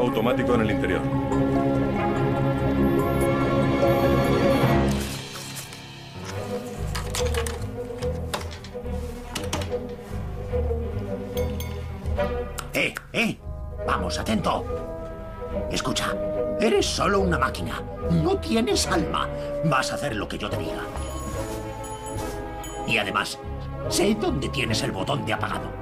automático en el interior. ¡Eh, eh! Vamos, atento. Escucha, eres solo una máquina. No tienes alma. Vas a hacer lo que yo te diga. Y además, sé dónde tienes el botón de apagado.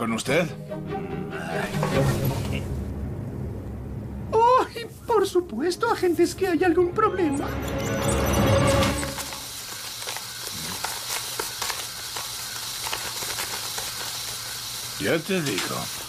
Con usted? ¡Ay, por supuesto, agentes, que hay algún problema! Ya te digo.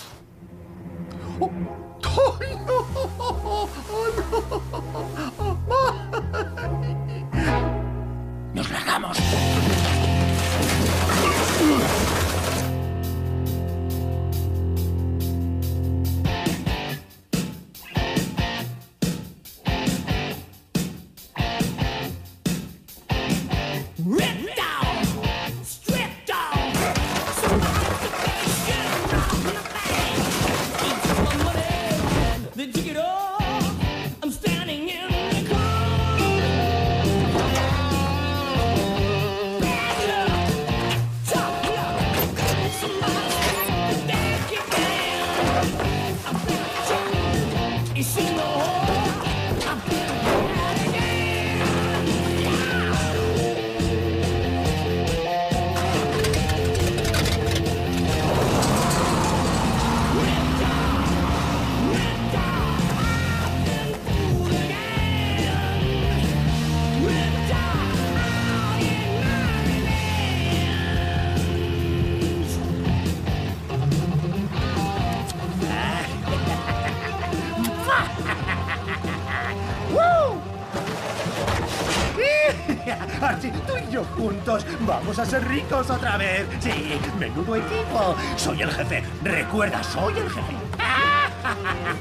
A ser ricos otra vez. Sí, menudo equipo. Soy el jefe. Recuerda, soy el jefe.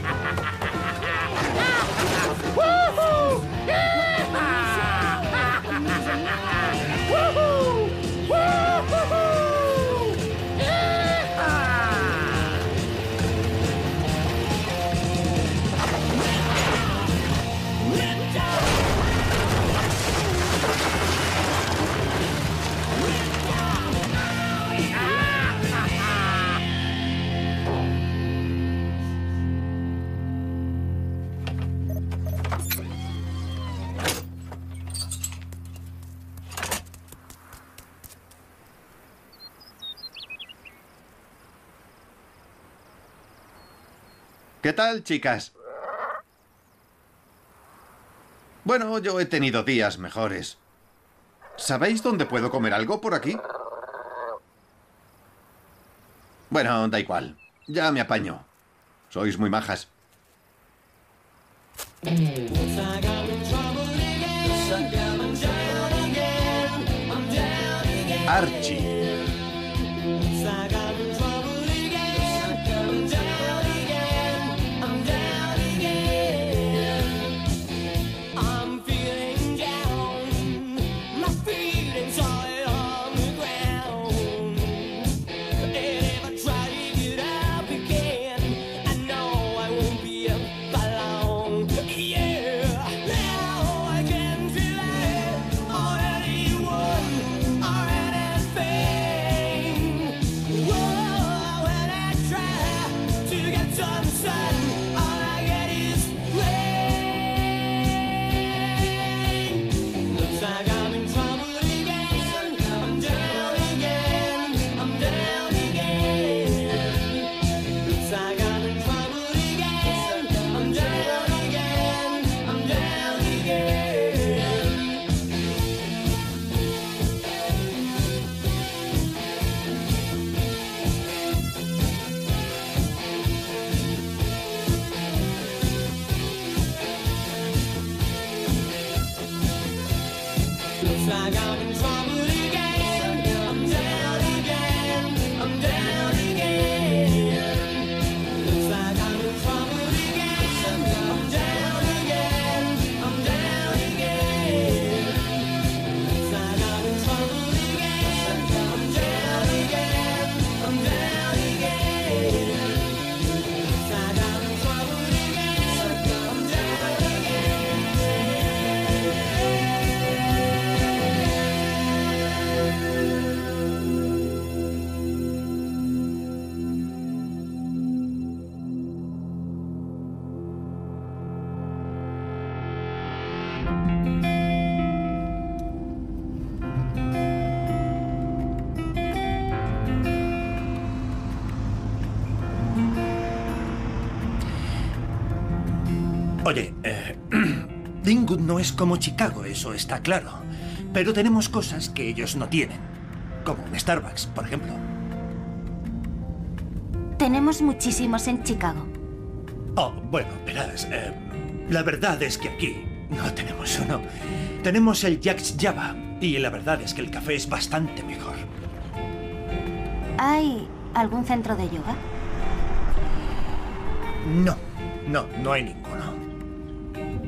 tal, chicas? Bueno, yo he tenido días mejores. ¿Sabéis dónde puedo comer algo por aquí? Bueno, da igual. Ya me apaño. Sois muy majas. Archie. Dingwood no es como Chicago, eso está claro. Pero tenemos cosas que ellos no tienen. Como un Starbucks, por ejemplo. Tenemos muchísimos en Chicago. Oh, bueno, verás. eh, la verdad es que aquí no tenemos uno. Tenemos el Jack's Java. Y la verdad es que el café es bastante mejor. ¿Hay algún centro de yoga? No, no, no hay ninguno.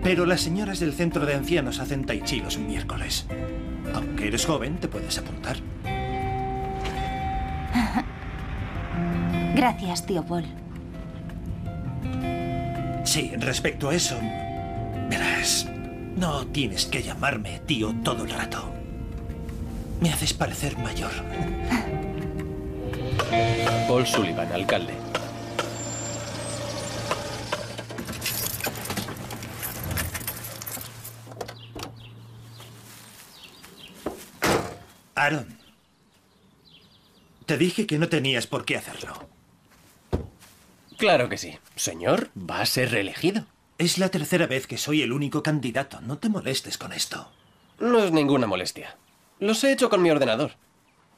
Pero las señoras del centro de ancianos hacen tai chi los miércoles. Aunque eres joven, te puedes apuntar. Gracias, tío Paul. Sí, respecto a eso, verás, no tienes que llamarme tío todo el rato. Me haces parecer mayor. Paul Sullivan, alcalde. Aaron, te dije que no tenías por qué hacerlo. Claro que sí. Señor, va a ser reelegido. Es la tercera vez que soy el único candidato. No te molestes con esto. No es ninguna molestia. Los he hecho con mi ordenador.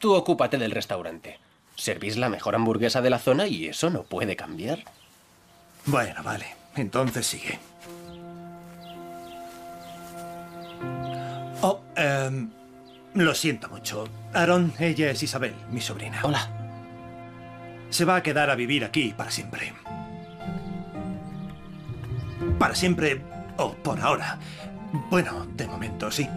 Tú ocúpate del restaurante. Servís la mejor hamburguesa de la zona y eso no puede cambiar. Bueno, vale. Entonces sigue. Oh, em, lo siento mucho. Aaron, ella es Isabel, mi sobrina. Hola. Se va a quedar a vivir aquí para siempre. Para siempre, o por ahora. Bueno, de momento sí.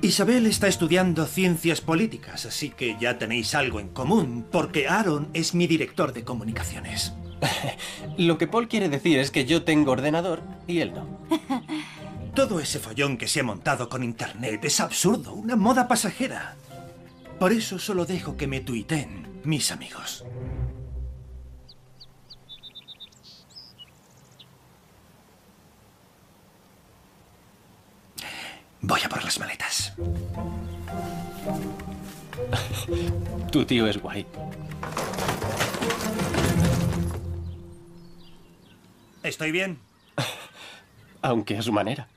Isabel está estudiando ciencias políticas, así que ya tenéis algo en común, porque Aaron es mi director de comunicaciones. Lo que Paul quiere decir es que yo tengo ordenador y él no. Todo ese follón que se ha montado con Internet es absurdo, una moda pasajera. Por eso solo dejo que me tuiteen mis amigos. Voy a por las maletas. Tu tío es guay. ¿Estoy bien? Aunque a su manera.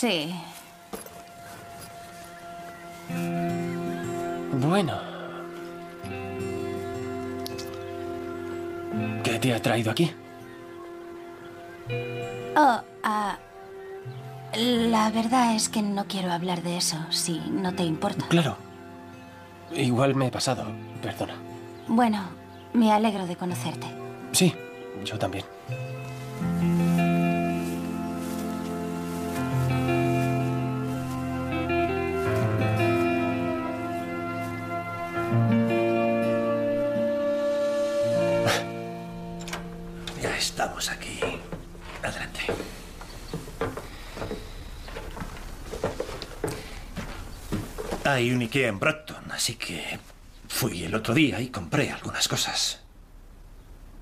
Sí. Bueno. ¿Qué te ha traído aquí? Oh, ah, la verdad es que no quiero hablar de eso, si no te importa. Claro. Igual me he pasado. Perdona. Bueno, me alegro de conocerte. Sí, yo también. Hay un Ikea en Brockton, así que fui el otro día y compré algunas cosas.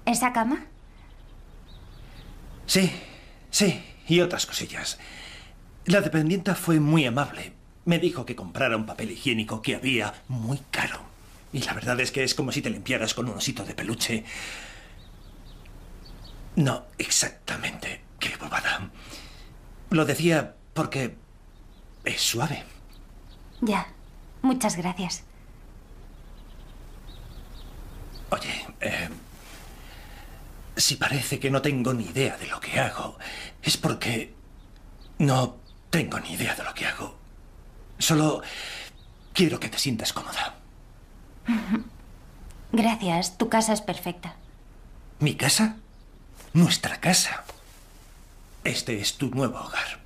¿Esa cama? Sí, sí, y otras cosillas. La dependienta fue muy amable. Me dijo que comprara un papel higiénico que había muy caro. Y la verdad es que es como si te limpiaras con un osito de peluche. No, exactamente. Qué bobada. Lo decía porque es suave. Ya. Muchas gracias. Oye, eh, si parece que no tengo ni idea de lo que hago, es porque no tengo ni idea de lo que hago. Solo quiero que te sientas cómoda. Gracias. Tu casa es perfecta. ¿Mi casa? Nuestra casa. Este es tu nuevo hogar.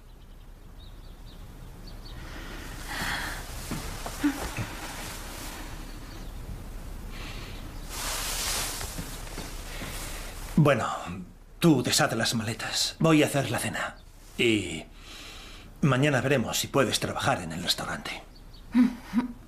Bueno, tú deshaz las maletas. Voy a hacer la cena. Y mañana veremos si puedes trabajar en el restaurante.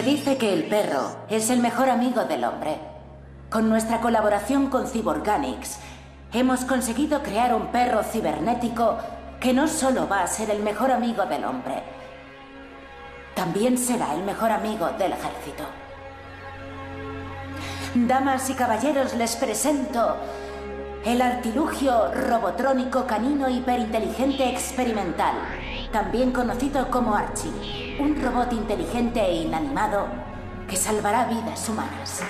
Se dice que el perro es el mejor amigo del hombre. Con nuestra colaboración con Cyborganics, hemos conseguido crear un perro cibernético que no solo va a ser el mejor amigo del hombre, también será el mejor amigo del ejército. Damas y caballeros, les presento el artilugio robotrónico canino hiperinteligente experimental, también conocido como Archie, un robot inteligente e inanimado que salvará vidas humanas.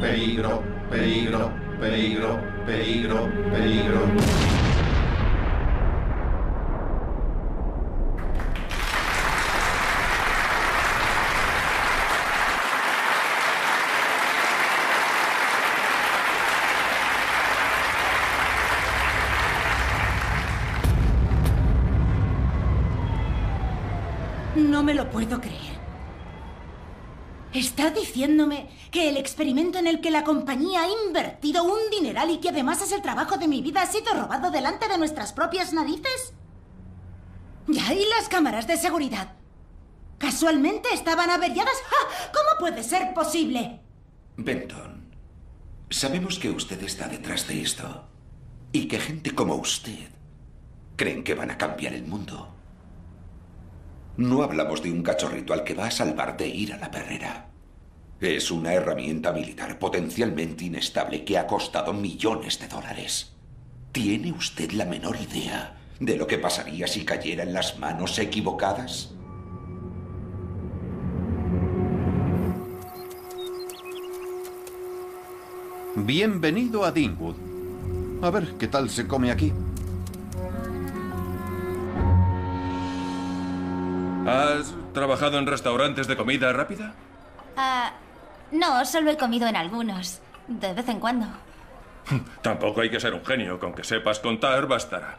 Peligro, peligro, peligro, peligro, peligro. No me lo puedo creer. ¿Está diciéndome que el experimento en el que la compañía ha invertido un dineral y que además es el trabajo de mi vida ha sido robado delante de nuestras propias narices? ¿Ya y las cámaras de seguridad? ¿Casualmente estaban averiadas? ¿Cómo puede ser posible? Benton, sabemos que usted está detrás de esto y que gente como usted creen que van a cambiar el mundo. No hablamos de un cachorrito al que va a salvar de ir a la perrera. Es una herramienta militar potencialmente inestable que ha costado millones de dólares. ¿Tiene usted la menor idea de lo que pasaría si cayera en las manos equivocadas? Bienvenido a Deanwood. A ver, ¿qué tal se come aquí? ¿Has trabajado en restaurantes de comida rápida? Ah, no, solo he comido en algunos. De vez en cuando. Tampoco hay que ser un genio, con que sepas contar bastará.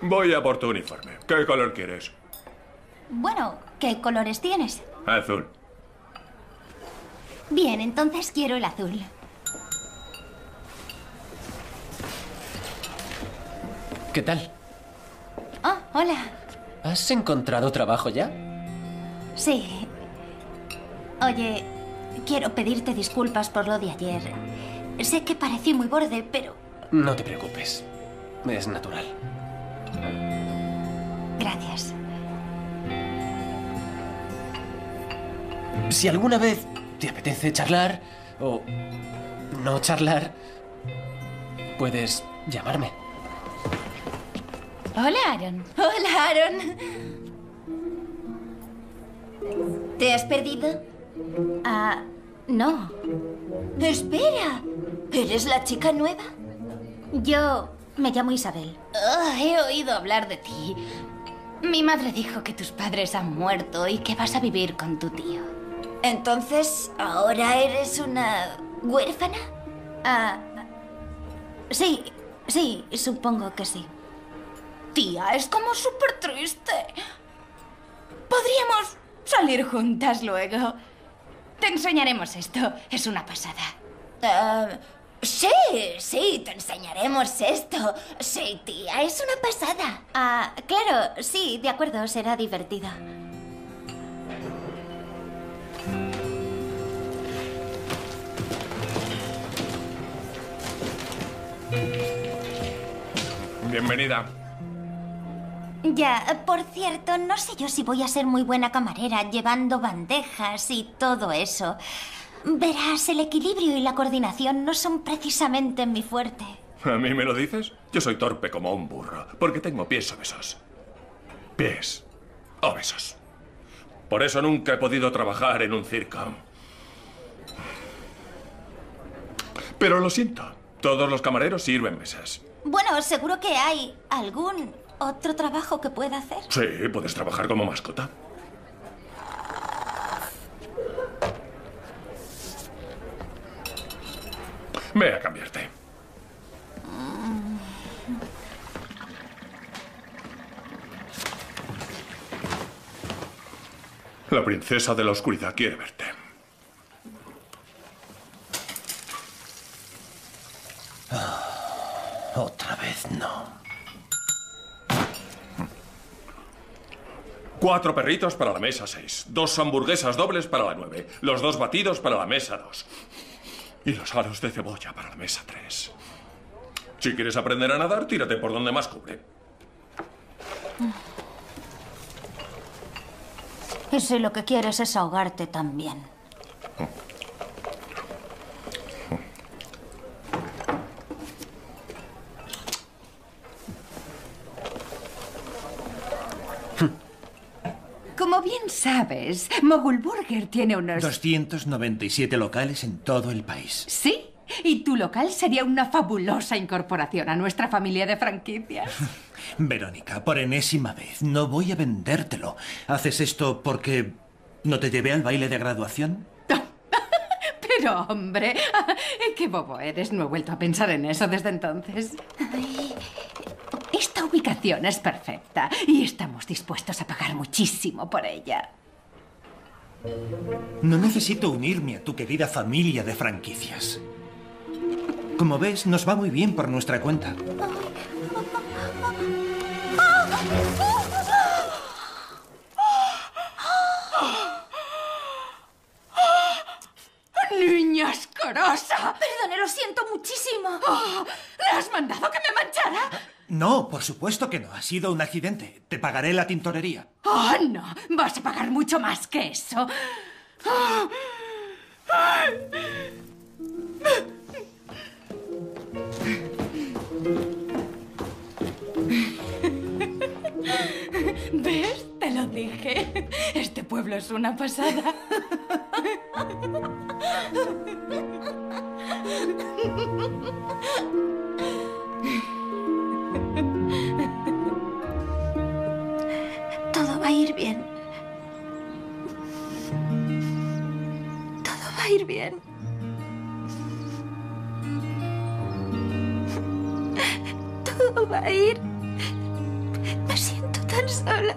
Voy a por tu uniforme. ¿Qué color quieres? Bueno, ¿qué colores tienes? Azul. Bien, entonces quiero el azul. ¿Qué tal? Oh, hola. ¿Has encontrado trabajo ya? Sí. Oye, quiero pedirte disculpas por lo de ayer. Sé que parecí muy borde, pero No te preocupes. Es natural. gracias. Si alguna vez te apetece charlar o no charlar, puedes llamarme. Hola, Aaron. Hola, Aaron. ¿Te has perdido? Ah, no. Espera. ¿Eres la chica nueva? Yo me llamo Isabel. Ah, he oído hablar de ti. Mi madre dijo que tus padres han muerto y que vas a vivir con tu tío. Entonces, ¿ahora eres una huérfana? Ah, sí, sí, supongo que sí. Tía, es como súper triste. Podríamos salir juntas luego. Te enseñaremos esto. Es una pasada. Ah, sí, sí, te enseñaremos esto. Sí, tía, es una pasada. Ah, claro, sí, de acuerdo, será divertido. Bienvenida. Ya, por cierto, no sé yo si voy a ser muy buena camarera llevando bandejas y todo eso. Verás, el equilibrio y la coordinación no son precisamente mi fuerte. ¿A mí me lo dices? Yo soy torpe como un burro, porque tengo pies obesos. Pies obesos. Por eso nunca he podido trabajar en un circo. Pero lo siento, todos los camareros sirven mesas. Bueno, seguro que hay algún otro trabajo que pueda hacer. Sí, puedes trabajar como mascota. Ve a cambiarte. La princesa de la oscuridad quiere verte. Otra vez no. Cuatro perritos para la mesa 6. Dos hamburguesas dobles para la 9. Los dos batidos para la mesa 2. Y los aros de cebolla para la mesa 3. Si quieres aprender a nadar, tírate por donde más cubre. Y si lo que quieres es ahogarte también. Como bien sabes, Mogul Burger tiene unos... 297 locales en todo el país. Sí, y tu local sería una fabulosa incorporación a nuestra familia de franquicias. Verónica, por enésima vez, no voy a vendértelo. ¿Haces esto porque no te llevé al baile de graduación? Pero, hombre, qué bobo eres. No he vuelto a pensar en eso desde entonces. Esta ubicación es perfecta y estamos dispuestos a pagar muchísimo por ella. No necesito unirme a tu querida familia de franquicias. Como ves, nos va muy bien por nuestra cuenta. ¡Niña asquerosa! Perdone, lo siento muchísimo. Oh, ¿Le has mandado que me manchara? No, por supuesto que no. Ha sido un accidente. Te pagaré la tintorería. ¡Oh, no! Vas a pagar mucho más que eso. ¿Ves? Te lo dije. Este pueblo es una pasada. Va a ir bien. Todo va a ir bien. Todo va a ir. Me siento tan sola.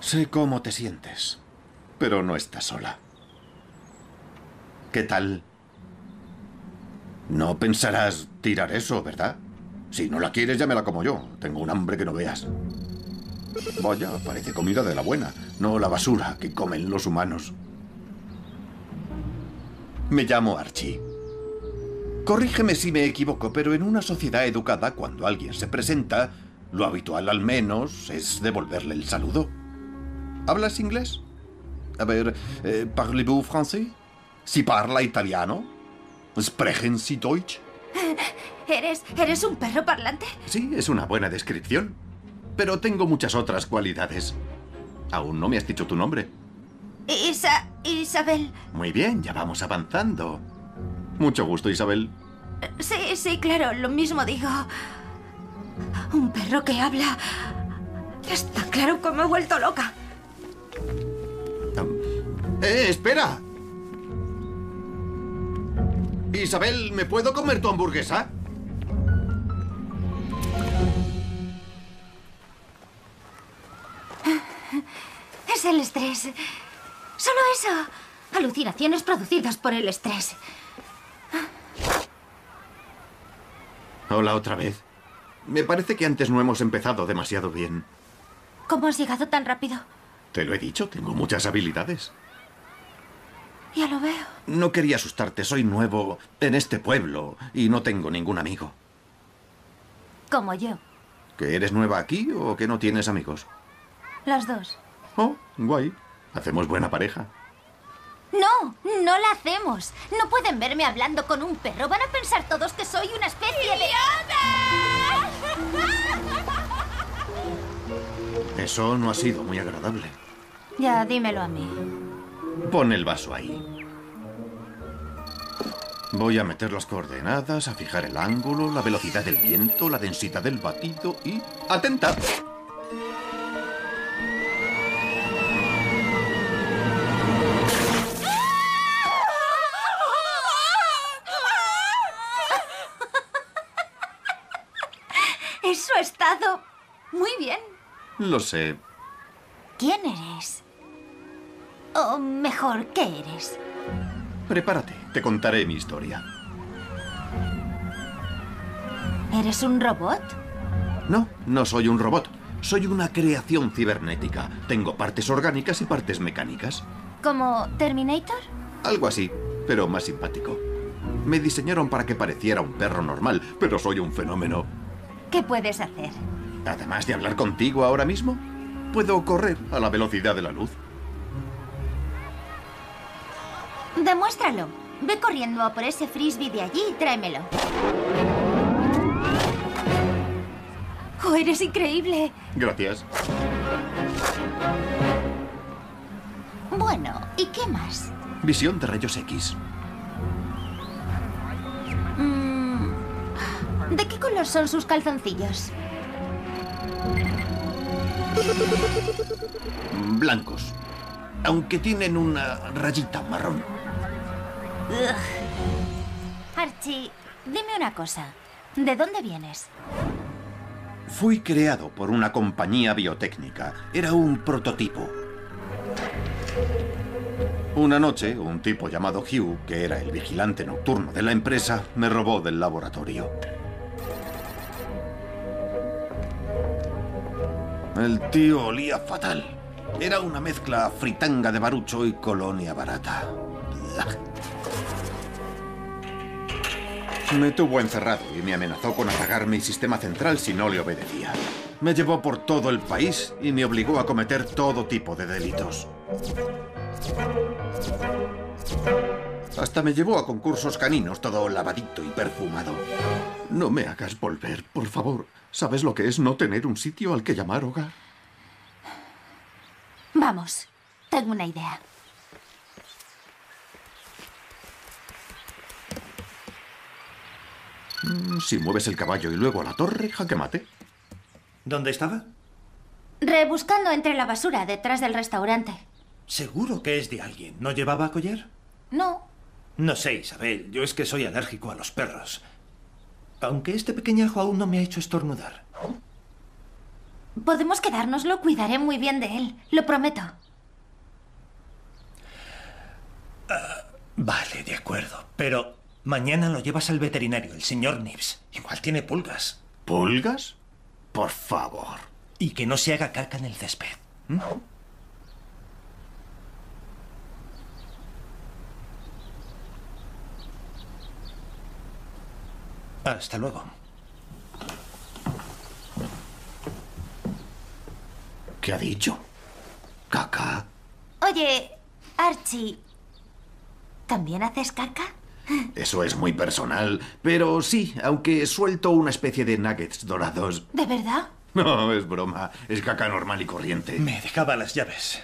Sé cómo te sientes, pero no estás sola. ¿Qué tal? No pensarás tirar eso, ¿verdad? Si no la quieres, ya me la como yo. Tengo un hambre que no veas. Vaya, parece comida de la buena, no la basura que comen los humanos. Me llamo Archie. Corrígeme si me equivoco, pero en una sociedad educada, cuando alguien se presenta, lo habitual al menos es devolverle el saludo. ¿Hablas inglés? A ver, eh, ¿parlez-vous français? ¿Si parla italiano? ¿Sprechen Sie Deutsch? ¿Eres, ¿Eres un perro parlante? Sí, es una buena descripción. Pero tengo muchas otras cualidades. Aún no me has dicho tu nombre. Isa... Isabel. Muy bien, ya vamos avanzando. Mucho gusto, Isabel. Sí, sí, claro, lo mismo digo. Un perro que habla. Está claro que me he vuelto loca. ¡Eh, espera! Isabel, ¿me puedo comer tu hamburguesa? Es el estrés. Solo eso. Alucinaciones producidas por el estrés. Hola otra vez. Me parece que antes no hemos empezado demasiado bien. ¿Cómo has llegado tan rápido? Te lo he dicho, tengo muchas habilidades. Ya lo veo. No quería asustarte, soy nuevo en este pueblo y no tengo ningún amigo. Como yo. ¿Que eres nueva aquí o que no tienes amigos? Las dos. Oh, guay. Hacemos buena pareja. No, no la hacemos. No pueden verme hablando con un perro. Van a pensar todos que soy una especie de... Eso no ha sido muy agradable. Ya, dímelo a mí. Pon el vaso ahí. Voy a meter las coordenadas, a fijar el ángulo, la velocidad del viento, la densidad del batido y... ¡Atenta! Estado muy bien. Lo sé. ¿Quién eres? O mejor, ¿qué eres? Prepárate, te contaré mi historia. ¿Eres un robot? No, no soy un robot. Soy una creación cibernética. Tengo partes orgánicas y partes mecánicas. ¿Como Terminator? Algo así, pero más simpático. Me diseñaron para que pareciera un perro normal, pero soy un fenómeno. ¿Qué puedes hacer? Además de hablar contigo ahora mismo, puedo correr a la velocidad de la luz. Demuéstralo. Ve corriendo a por ese frisbee de allí y tráemelo. ¡Oh, eres increíble! Gracias. Bueno, ¿y qué más? Visión de rayos X. ¿De qué color son sus calzoncillos? Blancos. Aunque tienen una rayita marrón. Ugh. Archie, dime una cosa. ¿De dónde vienes? Fui creado por una compañía biotécnica. Era un prototipo. Una noche, un tipo llamado Hugh, que era el vigilante nocturno de la empresa, me robó del laboratorio. El tío olía fatal. Era una mezcla fritanga de barucho y colonia barata. Me tuvo encerrado y me amenazó con apagar mi sistema central si no le obedecía. Me llevó por todo el país y me obligó a cometer todo tipo de delitos. Hasta me llevó a concursos caninos, todo lavadito y perfumado. No me hagas volver, por favor. ¿Sabes lo que es no tener un sitio al que llamar hogar? Vamos, tengo una idea. Mm, Si mueves el caballo y luego a la torre, jaque mate. ¿Dónde estaba? Rebuscando entre la basura detrás del restaurante. Seguro que es de alguien. ¿No llevaba collar? No, No sé, Isabel. Yo es que soy alérgico a los perros. Aunque este pequeñajo aún no me ha hecho estornudar. podemos quedárnoslo. Cuidaré muy bien de él. Lo prometo. Vale, de acuerdo. Pero mañana lo llevas al veterinario, el señor Nibs. Igual tiene pulgas. ¿Pulgas? Por favor. Y que no se haga caca en el césped. ¿m? Hasta luego. ¿Qué ha dicho? ¿Caca? Oye, Archie, ¿también haces caca? Eso es muy personal, pero sí, aunque suelto una especie de nuggets dorados. ¿De verdad? No, es broma. Es caca normal y corriente. Me dejaba las llaves.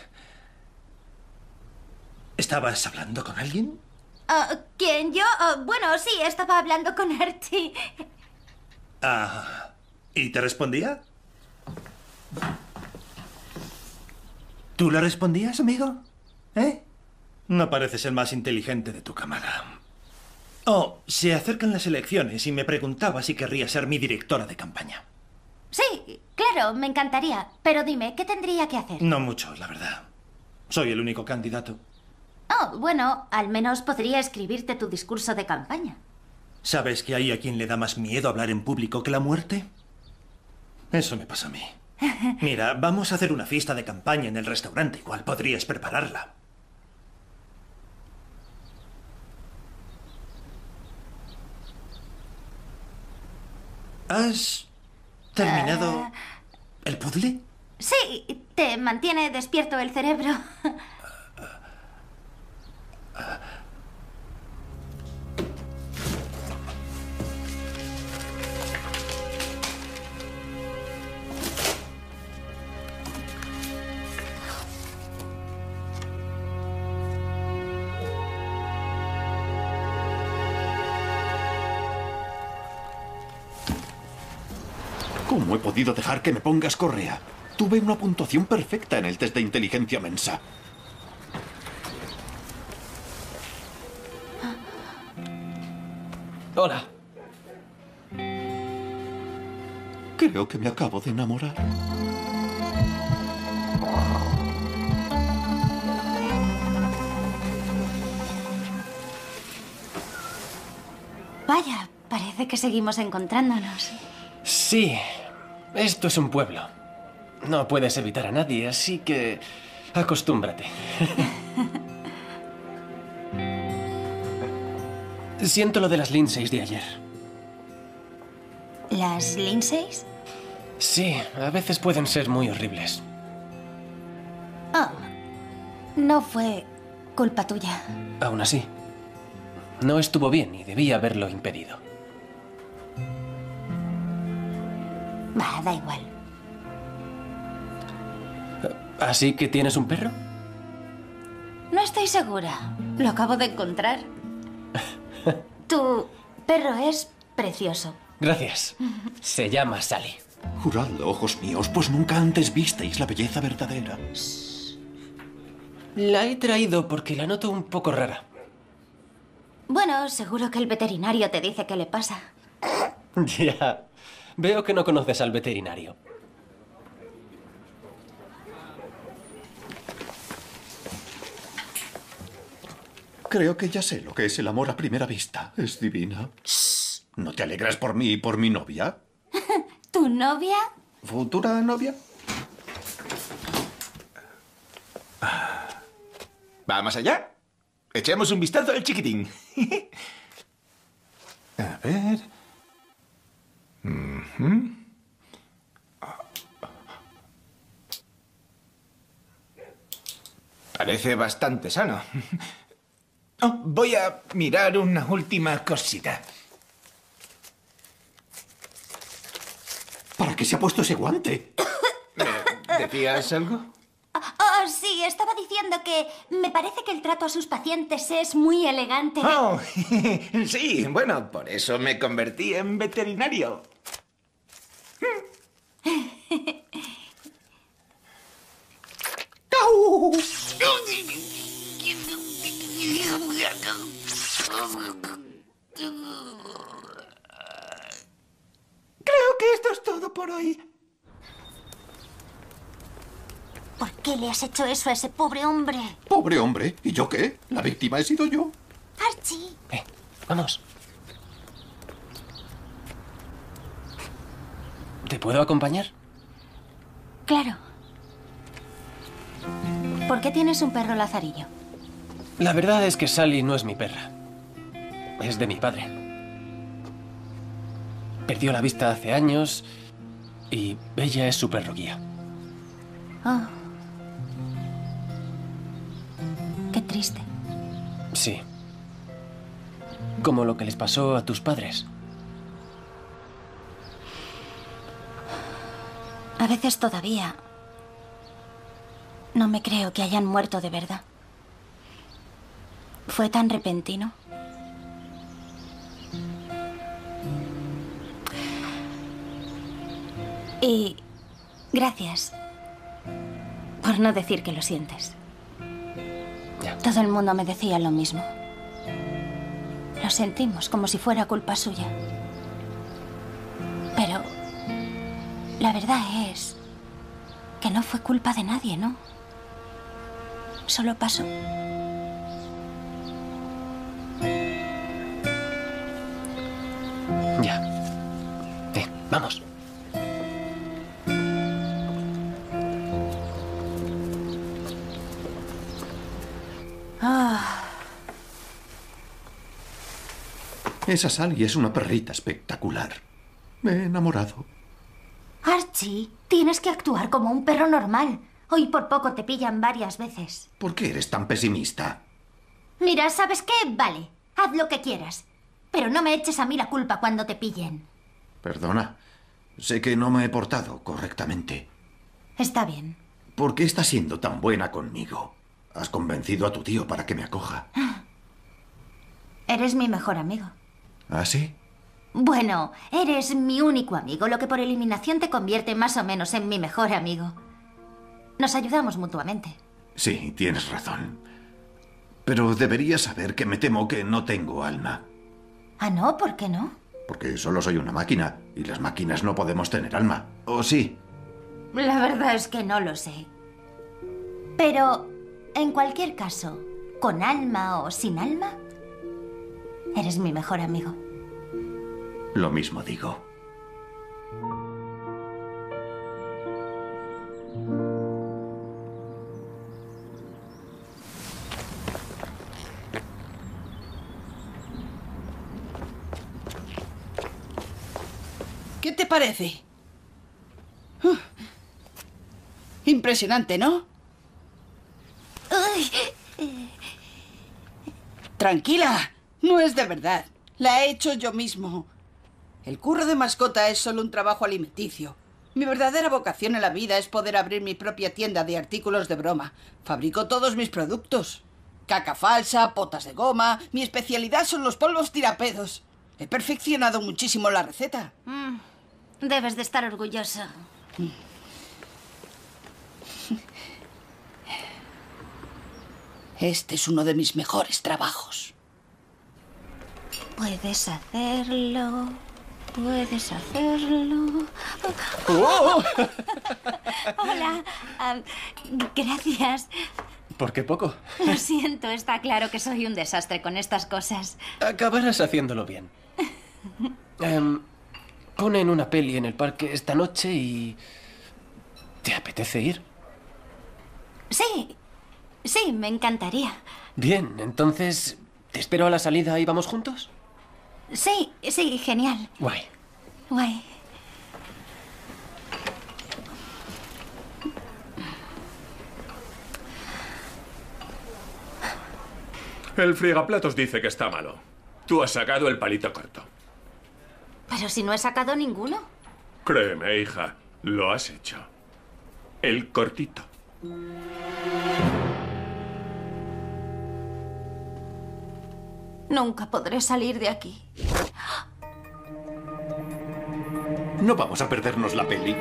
¿Estabas hablando con alguien? Ah, ¿Quién? ¿Yo? Ah, bueno, sí, estaba hablando con Archie. Ah. ¿Y te respondía? ¿Tú le respondías, amigo? ¿Eh? No pareces el más inteligente de tu cámara. Oh, se acercan las elecciones y me preguntaba si querría ser mi directora de campaña. Sí, claro, me encantaría. Pero dime, ¿qué tendría que hacer? No mucho, la verdad. Soy el único candidato. Oh, bueno, al menos podría escribirte tu discurso de campaña. ¿Sabes que hay a quien le da más miedo hablar en público que la muerte? Eso me pasa a mí. Mira, vamos a hacer una fiesta de campaña en el restaurante. Igual podrías prepararla. ¿Has terminado el puzzle? Sí, te mantiene despierto el cerebro. ¿Cómo he podido dejar que me pongas correa? Tuve una puntuación perfecta en el test de inteligencia mensa. Hola. Creo que me acabo de enamorar. Vaya, parece que seguimos encontrándonos. Sí. Esto es un pueblo. No puedes evitar a nadie, así que acostúmbrate. Siento lo de las Lindsays de ayer. ¿Las Lindsays? Sí, a veces pueden ser muy horribles. Oh, no fue culpa tuya. Aún así, no estuvo bien y debía haberlo impedido. Va, da igual. ¿Así que tienes un perro? No estoy segura. Lo acabo de encontrar. Tu perro es precioso. Gracias. Se llama Sally. Juradlo, ojos míos, pues nunca antes visteis la belleza verdadera. La he traído porque la noto un poco rara. Bueno, seguro que el veterinario te dice qué le pasa. Ya. Veo que no conoces al veterinario. Creo que ya sé lo que es el amor a primera vista. Es divina. ¿No te alegras por mí y por mi novia? ¿Tu novia? ¿Futura novia? ¿Vamos allá? Echemos un vistazo al chiquitín. A ver. Parece bastante sano. Oh, voy a mirar una última cosita. ¿Para qué se ha puesto ese guante? ¿Me decías algo? Oh, sí, estaba diciendo que me parece que el trato a sus pacientes es muy elegante. Oh, sí, bueno, por eso me convertí en veterinario. Creo que esto es todo por hoy. ¿Por qué le has hecho eso a ese pobre hombre? Pobre hombre. ¿Y yo qué? La víctima he sido yo. Archie. Vamos. ¿Te puedo acompañar? Claro. ¿Por qué tienes un perro lazarillo? La verdad es que Sally no es mi perra. Es de mi padre. Perdió la vista hace años y ella es su perro guía. Oh. Qué triste. Sí. Como lo que les pasó a tus padres. A veces todavía no me creo que hayan muerto de verdad. Fue tan repentino. Y gracias por no decir que lo sientes. Todo el mundo me decía lo mismo. Lo sentimos como si fuera culpa suya. Pero la verdad es que no fue culpa de nadie, ¿no? Solo pasó. Vamos. Ah, Esa Sally es una perrita espectacular. Me he enamorado. Archie, tienes que actuar como un perro normal. Hoy por poco te pillan varias veces. ¿Por qué eres tan pesimista? Mira, ¿sabes qué? Vale, haz lo que quieras. Pero no me eches a mí la culpa cuando te pillen. Perdona. Sé que no me he portado correctamente. Está bien. ¿Por qué estás siendo tan buena conmigo? Has convencido a tu tío para que me acoja. Eres mi mejor amigo. ¿Ah, sí? Bueno, eres mi único amigo, lo que por eliminación te convierte más o menos en mi mejor amigo. Nos ayudamos mutuamente. Sí, tienes razón. Pero deberías saber que me temo que no tengo alma. Ah, no, ¿por qué no? Porque solo soy una máquina y las máquinas no podemos tener alma. ¿O sí? La verdad es que no lo sé. Pero, en cualquier caso, con alma o sin alma, eres mi mejor amigo. Lo mismo digo. ¿Qué te parece? Impresionante, ¿no? Tranquila, no es de verdad. La he hecho yo mismo. El curro de mascota es solo un trabajo alimenticio. Mi verdadera vocación en la vida es poder abrir mi propia tienda de artículos de broma. Fabrico todos mis productos. Caca falsa, potas de goma. Mi especialidad son los polvos tirapedos. He perfeccionado muchísimo la receta. Mm, debes de estar orgulloso. Este es uno de mis mejores trabajos. Puedes hacerlo. Puedes hacerlo. ¡Oh! Hola. gracias. ¿Por qué poco? Lo siento, está claro que soy un desastre con estas cosas. Acabarás haciéndolo bien. Em, ponen una peli en el parque esta noche y... ¿Te apetece ir? Sí, sí, me encantaría. Bien, entonces... ¿Te espero a la salida y vamos juntos? Sí, sí, genial. Guay. Guay. El friegaplatos dice que está malo. Tú has sacado el palito corto. Pero si no he sacado ninguno. Créeme, hija, lo has hecho. El cortito. Nunca podré salir de aquí. No vamos a perdernos la peli.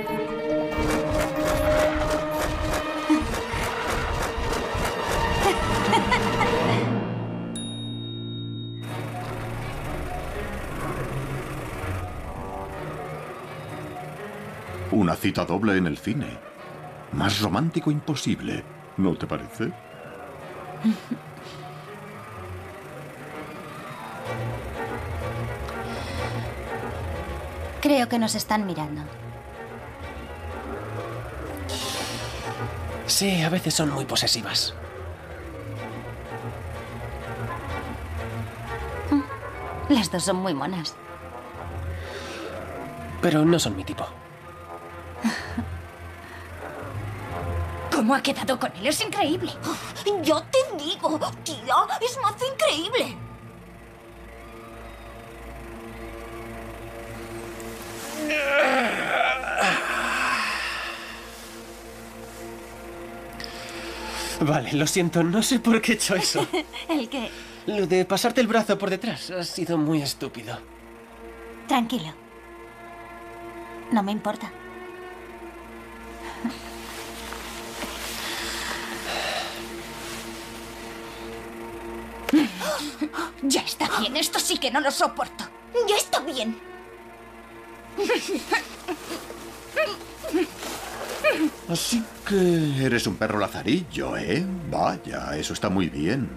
Una cita doble en el cine. Más romántico imposible, ¿no te parece? Creo que nos están mirando. Sí, a veces son muy posesivas. Las dos son muy monas. Pero no son mi tipo. ¿Cómo ha quedado con él? Es increíble. Yo te digo, tía, es mazo increíble. Vale, lo siento, no sé por qué he hecho eso. ¿El qué? Lo de pasarte el brazo por detrás ha sido muy estúpido. Tranquilo. No me importa. Ya está bien, esto sí que no lo soporto. Ya está bien. Así que eres un perro lazarillo, ¿eh? Vaya, eso está muy bien.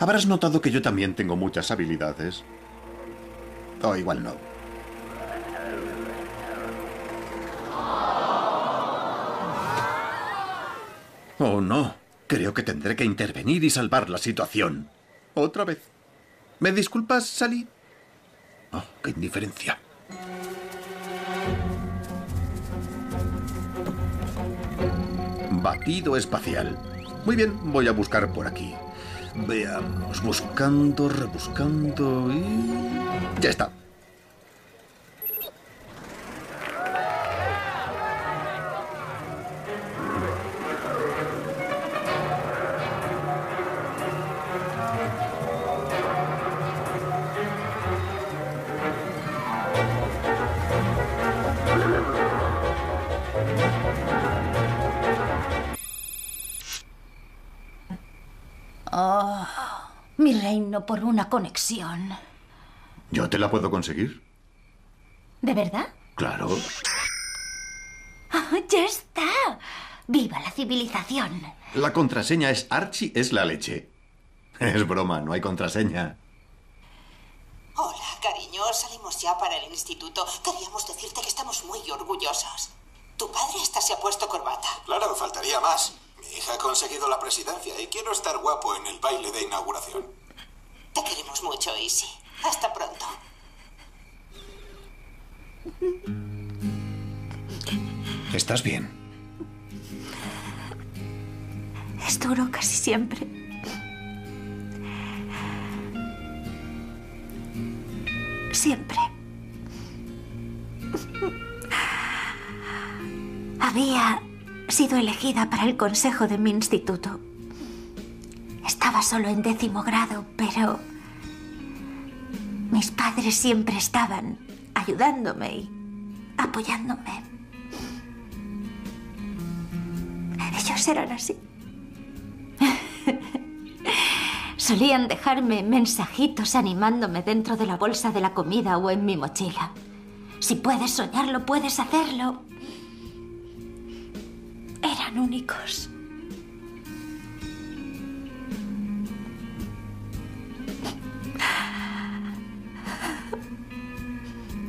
Habrás notado que yo también tengo muchas habilidades. O igual no. Oh, no. Creo que tendré que intervenir y salvar la situación. Otra vez. ¿Me disculpas, Sally? Oh, qué indiferencia. Batido espacial. Muy bien, voy a buscar por aquí. Veamos, buscando, rebuscando y... Ya está. Una conexión. ¿Yo te la puedo conseguir? ¿De verdad? Claro. Ah, ¡Ya está! ¡Viva la civilización! La contraseña es Archie es la leche. Es broma, no hay contraseña. Hola, cariño. Salimos ya para el instituto. Queríamos decirte que estamos muy orgullosos. Tu padre hasta se ha puesto corbata. Claro, faltaría más. Mi hija ha conseguido la presidencia y quiero estar guapo en el baile de inauguración. Queremos mucho, Easy. Hasta pronto. ¿Estás bien? Es duro casi siempre. Siempre. Había sido elegida para el consejo de mi instituto. Estaba solo en décimo grado, pero mis padres siempre estaban ayudándome y apoyándome. Ellos eran así. Solían dejarme mensajitos animándome dentro de la bolsa de la comida o en mi mochila. Si puedes soñarlo, puedes hacerlo. Eran únicos.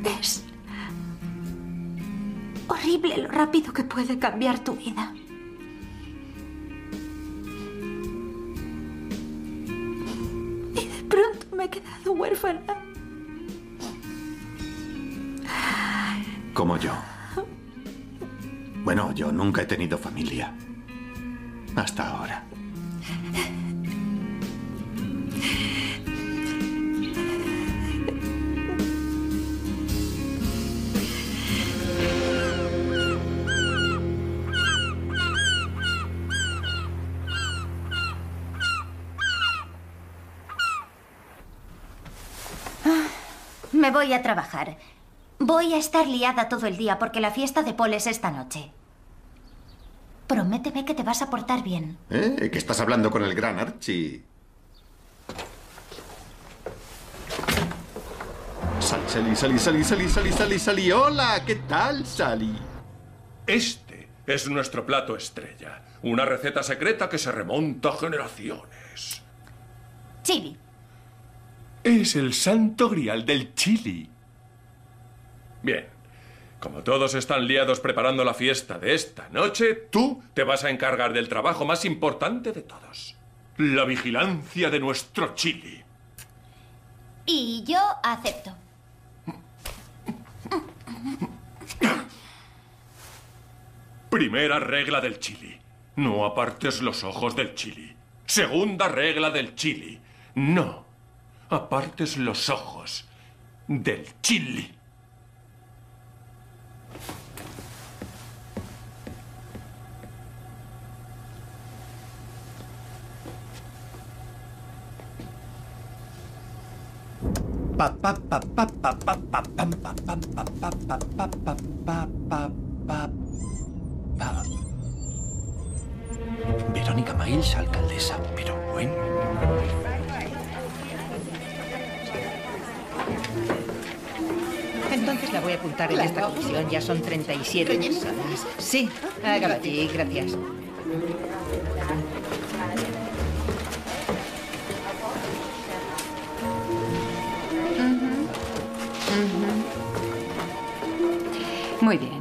Es horrible lo rápido que puede cambiar tu vida. Y de pronto me he quedado huérfana. Como yo. Bueno, yo nunca he tenido familia. Hasta ahora. Me voy a trabajar. Voy a estar liada todo el día porque la fiesta de Paul es esta noche. Prométeme que te vas a portar bien. ¿Eh? ¿Que estás hablando con el gran Archie? Sal, Sally, Sally, Sally, Sally, Sally, Sally, Sally. Hola, ¿qué tal, Sally? Este es nuestro plato estrella. Una receta secreta que se remonta a generaciones. Chili. Es el santo grial del chili. Bien. Como todos están liados preparando la fiesta de esta noche, tú te vas a encargar del trabajo más importante de todos. La vigilancia de nuestro chili. Y yo acepto. Primera regla del chili. No apartes los ojos del chili. Segunda regla del chili. No apartes los ojos del chili. Verónica Miles, alcaldesa, pero bueno. Entonces la voy a apuntar en esta comisión. Ya son 37 personas. Sí, hágalo allí. Gracias. Muy bien.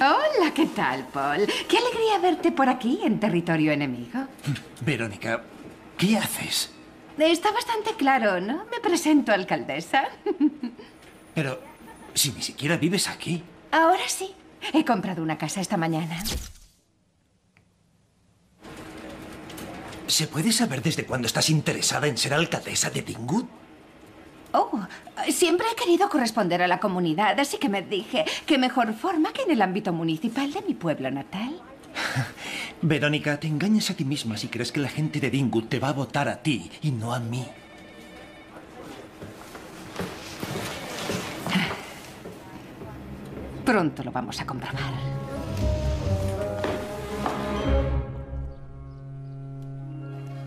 Hola, ¿qué tal, Paul? Qué alegría verte por aquí, en territorio enemigo. Verónica, ¿qué haces? Está bastante claro, ¿no? Me presento, alcaldesa. Pero si ni siquiera vives aquí. Ahora sí. He comprado una casa esta mañana. ¿Se puede saber desde cuándo estás interesada en ser alcaldesa de Dingwood? Oh, siempre he querido corresponder a la comunidad, así que me dije qué mejor forma que en el ámbito municipal de mi pueblo natal. Verónica, te engañas a ti misma si crees que la gente de Dingwood te va a votar a ti y no a mí. Pronto lo vamos a comprobar.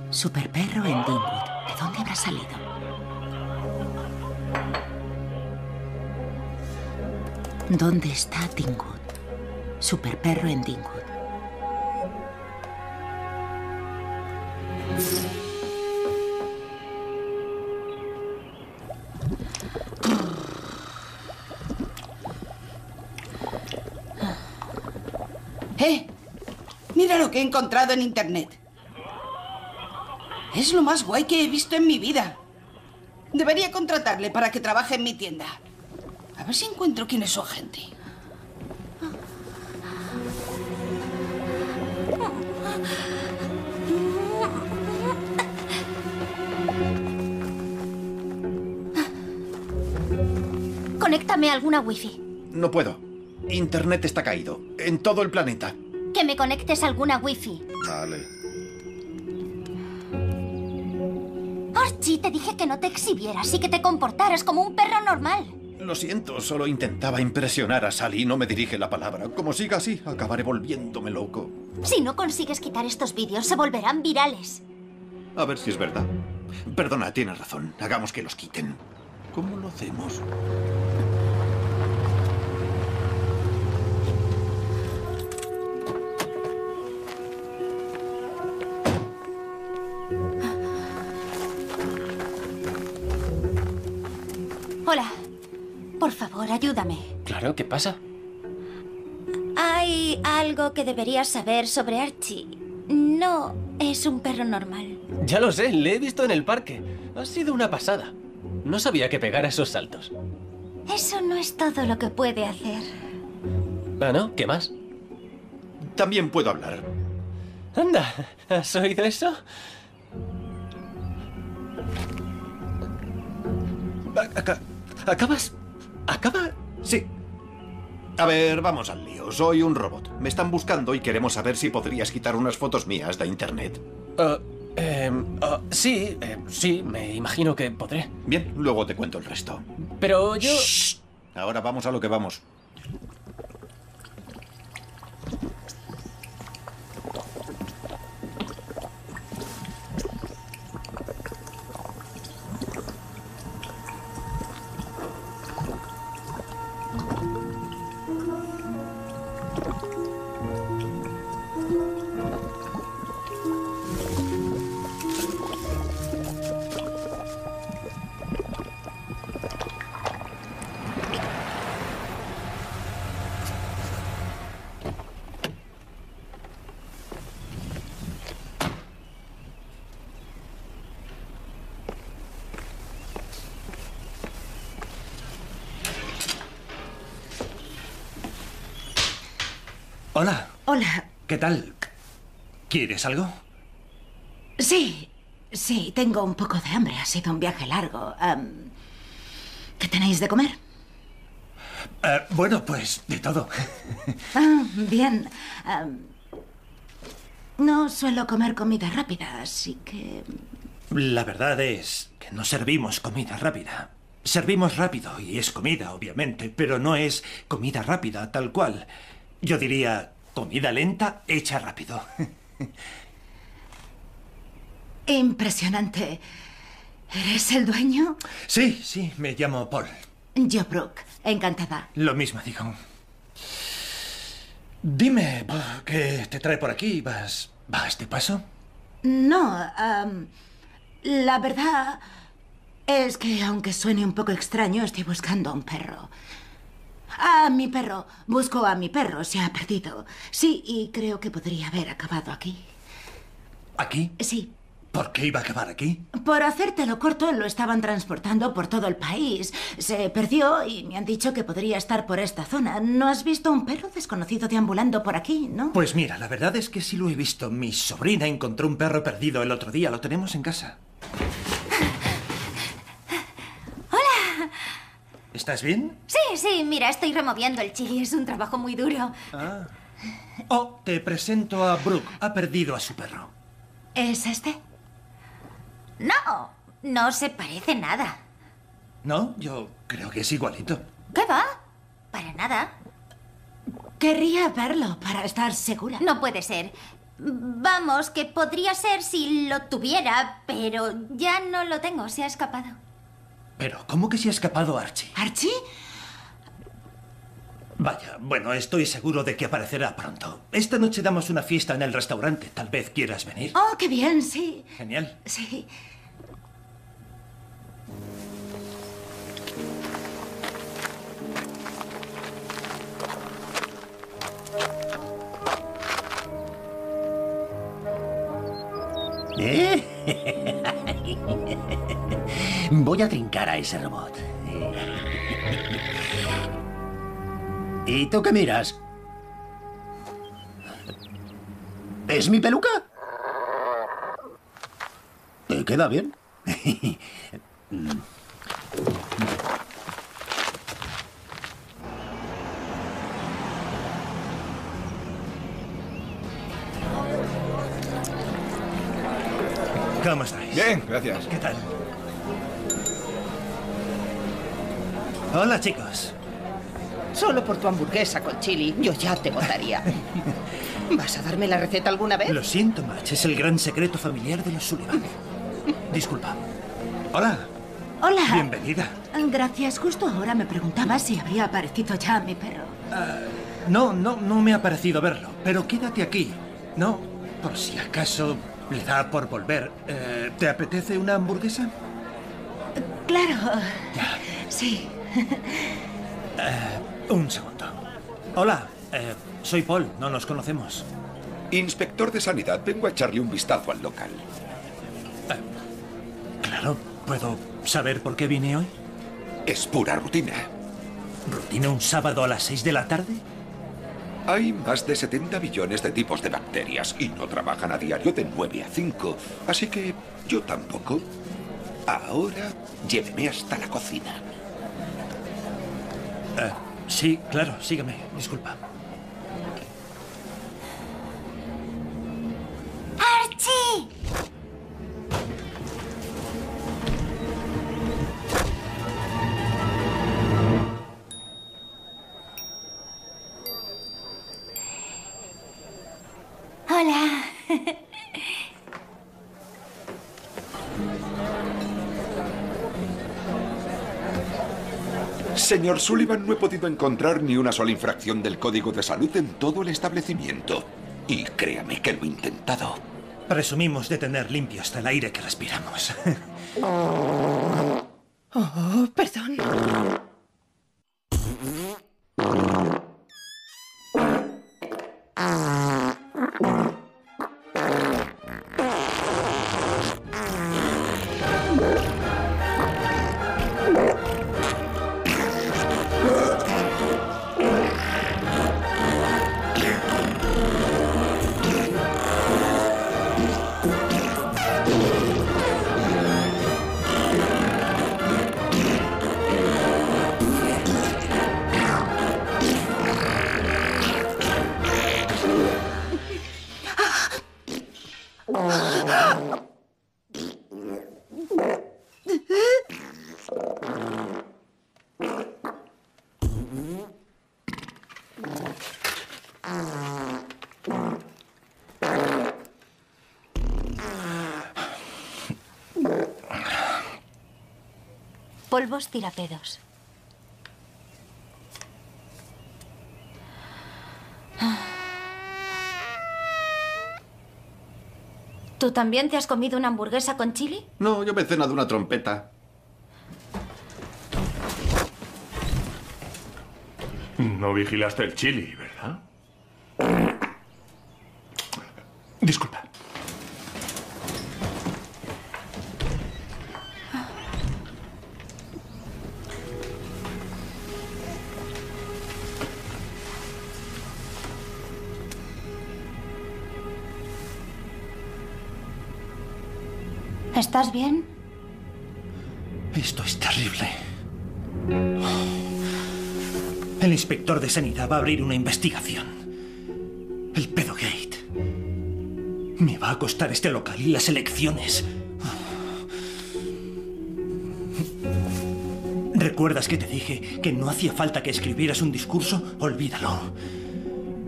Super perro en Dingwood. ¿De dónde habrá salido? ¿Dónde está Dingwood? Super perro en Dingwood. ¡Eh! Mira lo que he encontrado en Internet. Es lo más guay que he visto en mi vida. Debería contratarle para que trabaje en mi tienda. A ver si encuentro quién es su agente. Conéctame a alguna wifi. No puedo. Internet está caído. En todo el planeta. Que me conectes a alguna wifi. Vale. Archie, te dije que no te exhibieras y que te comportaras como un perro normal. Lo siento, solo intentaba impresionar a Sally y no me dirige la palabra. Como siga así, acabaré volviéndome loco. Si no consigues quitar estos vídeos, se volverán virales. A ver si es verdad. Perdona, tienes razón. Hagamos que los quiten. ¿Cómo lo hacemos? Favor, ayúdame. Claro, ¿qué pasa? Hay algo que deberías saber sobre Archie. No es un perro normal. Ya lo sé, le he visto en el parque. Ha sido una pasada. No sabía que pegara esos saltos. Eso no es todo lo que puede hacer. Ah, ¿no? ¿Qué más? También puedo hablar. Anda, ¿has oído eso? Aca- ¿Acabas? ¿Acaba? Sí. A ver, vamos al lío. Soy un robot. Me están buscando y queremos saber si podrías quitar unas fotos mías de internet. Ah, em, ah, sí, eh, sí, me imagino que podré. Bien, luego te cuento el resto. Pero yo... Ahora vamos a lo que vamos. Hola. ¿qué tal? ¿Quieres algo? Sí, sí, tengo un poco de hambre. Ha sido un viaje largo. Am, ¿Qué tenéis de comer? Eh, bueno, pues de todo. Ah, bien. Am, no suelo comer comida rápida, así que... La verdad es que no servimos comida rápida. Servimos rápido y es comida, obviamente, pero no es comida rápida tal cual. Yo diría comida lenta hecha rápido. Impresionante. ¿Eres el dueño? Sí, sí, me llamo Paul. Yo, Brooke. Encantada. Lo mismo digo. Dime, ¿qué te trae por aquí? ¿Vas, va a este paso? No, la verdad es que aunque suene un poco extraño, estoy buscando a un perro. A mi perro. Busco a mi perro. Se ha perdido. Sí, y creo que podría haber acabado aquí. ¿Aquí? Sí. ¿Por qué iba a acabar aquí? Por hacértelo corto, lo estaban transportando por todo el país. Se perdió y me han dicho que podría estar por esta zona. ¿No has visto un perro desconocido deambulando por aquí, no? Pues mira, la verdad es que sí lo he visto. Mi sobrina encontró un perro perdido el otro día. Lo tenemos en casa. Hola. ¿Estás bien? Sí, sí, mira, estoy removiendo el chili. Es un trabajo muy duro. Ah. Oh, te presento a Brooke. Ha perdido a su perro. ¿Es este? No, no se parece nada. ¿No? Yo creo que es igualito. ¿Qué va? Para nada. Querría verlo para estar segura. No puede ser. Vamos, que podría ser si lo tuviera, pero ya no lo tengo. Se ha escapado. Pero, ¿cómo que se ha escapado Archie? ¿Archie? Vaya, bueno, estoy seguro de que aparecerá pronto. Esta noche damos una fiesta en el restaurante. Tal vez quieras venir. Oh, qué bien, sí. Genial. Sí. Voy a trincar a ese robot. ¿Y tú qué miras? ¿Es mi peluca? ¿Te queda bien? Bien, gracias. ¿Qué tal? Hola, chicos. Solo por tu hamburguesa con chili, yo ya te votaría. ¿Vas a darme la receta alguna vez? Lo siento, Match. Es el gran secreto familiar de los Sullivan. Disculpa. Hola. Hola. Bienvenida. Gracias. Justo ahora me preguntaba si habría aparecido ya mi perro. No, no, no me ha parecido verlo. Pero quédate aquí. No, por si acaso le da por volver. Eh, ¿Te apetece una hamburguesa? Claro. Sí. Eh, un segundo. Hola, eh, soy Paul. No nos conocemos. Inspector de Sanidad, vengo a echarle un vistazo al local. Claro, ¿puedo saber por qué vine hoy? Es pura rutina. ¿Rutina un sábado a las 6 de la tarde? Hay más de 70 billones de tipos de bacterias y no trabajan a diario de 9 a 5. Así que yo tampoco. Ahora lléveme hasta la cocina. Eh, sí, claro, sígueme. Disculpa. Señor Sullivan, no he podido encontrar ni una sola infracción del Código de Salud en todo el establecimiento. Y créame que lo he intentado. Presumimos de tener limpio hasta el aire que respiramos. Oh, perdón. Polvos tirapedos. ¿Tú también te has comido una hamburguesa con chili? No, yo me he cenado una trompeta. No vigilaste el chili, ¿verdad? Disculpa. ¿Estás bien? Esto es terrible. El inspector de sanidad va a abrir una investigación. El pedogate. Me va a costar este local y las elecciones. ¿Recuerdas que te dije que no hacía falta que escribieras un discurso? Olvídalo.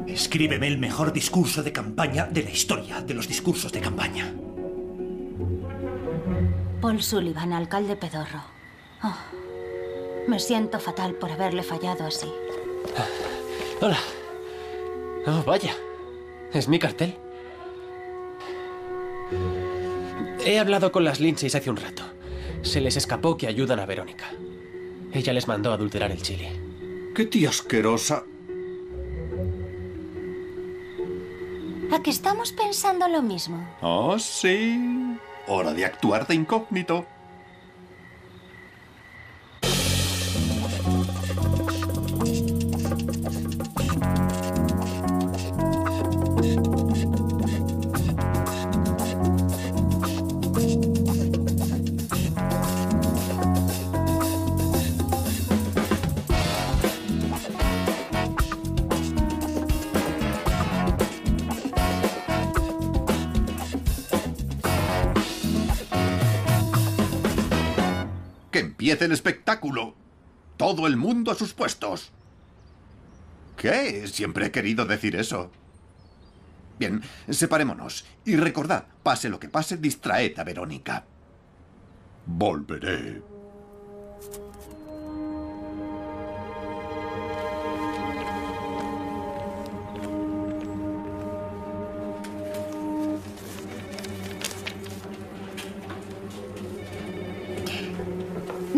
Escríbeme el mejor discurso de campaña de la historia de los discursos de campaña. Paul Sullivan, alcalde pedorro. Oh, me siento fatal por haberle fallado así. Hola. Oh, vaya. Es mi cartel. He hablado con las Lindsays hace un rato. Se les escapó que ayudan a Verónica. Ella les mandó adulterar el chili. ¡Qué tía asquerosa! ¿A que estamos pensando lo mismo? Oh, sí. Hora de actuar de incógnito. Que empiece el espectáculo. Todo el mundo a sus puestos. ¿Qué? Siempre he querido decir eso. Bien, separémonos. Y recordad, pase lo que pase, distraed a Verónica. Volveré.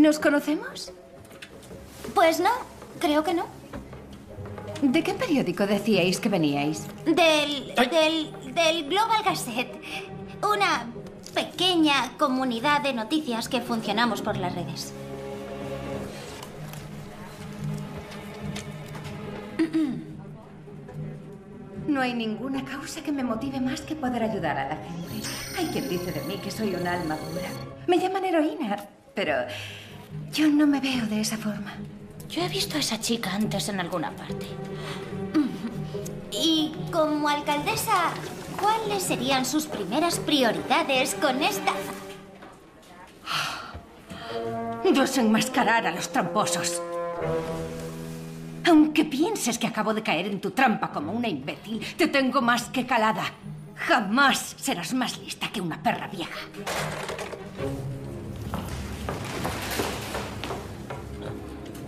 ¿Nos conocemos? Pues no, creo que no. ¿De qué periódico decíais que veníais? Del, del, del Global Gazette. Una pequeña comunidad de noticias que funcionamos por las redes. No hay ninguna causa que me motive más que poder ayudar a la gente. Hay quien dice de mí que soy un alma pura. Me llaman heroína, pero yo no me veo de esa forma. Yo he visto a esa chica antes en alguna parte. Y como alcaldesa, ¿cuáles serían sus primeras prioridades con esta? Desenmascarar a los tramposos. Aunque pienses que acabo de caer en tu trampa como una imbécil, te tengo más que calada. Jamás serás más lista que una perra vieja.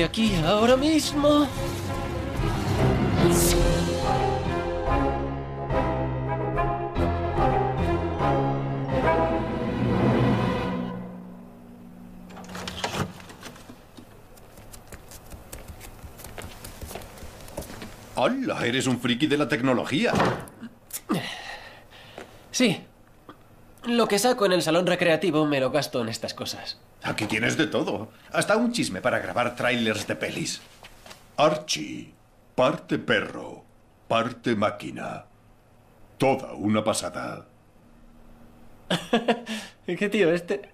de aquí ahora mismo. ¡Hola! Eres un friki de la tecnología. Sí. Lo que saco en el salón recreativo me lo gasto en estas cosas. Aquí tienes de todo. Hasta un chisme para grabar trailers de pelis. Archie, parte perro, parte máquina. Toda una pasada. ¿Qué tío este?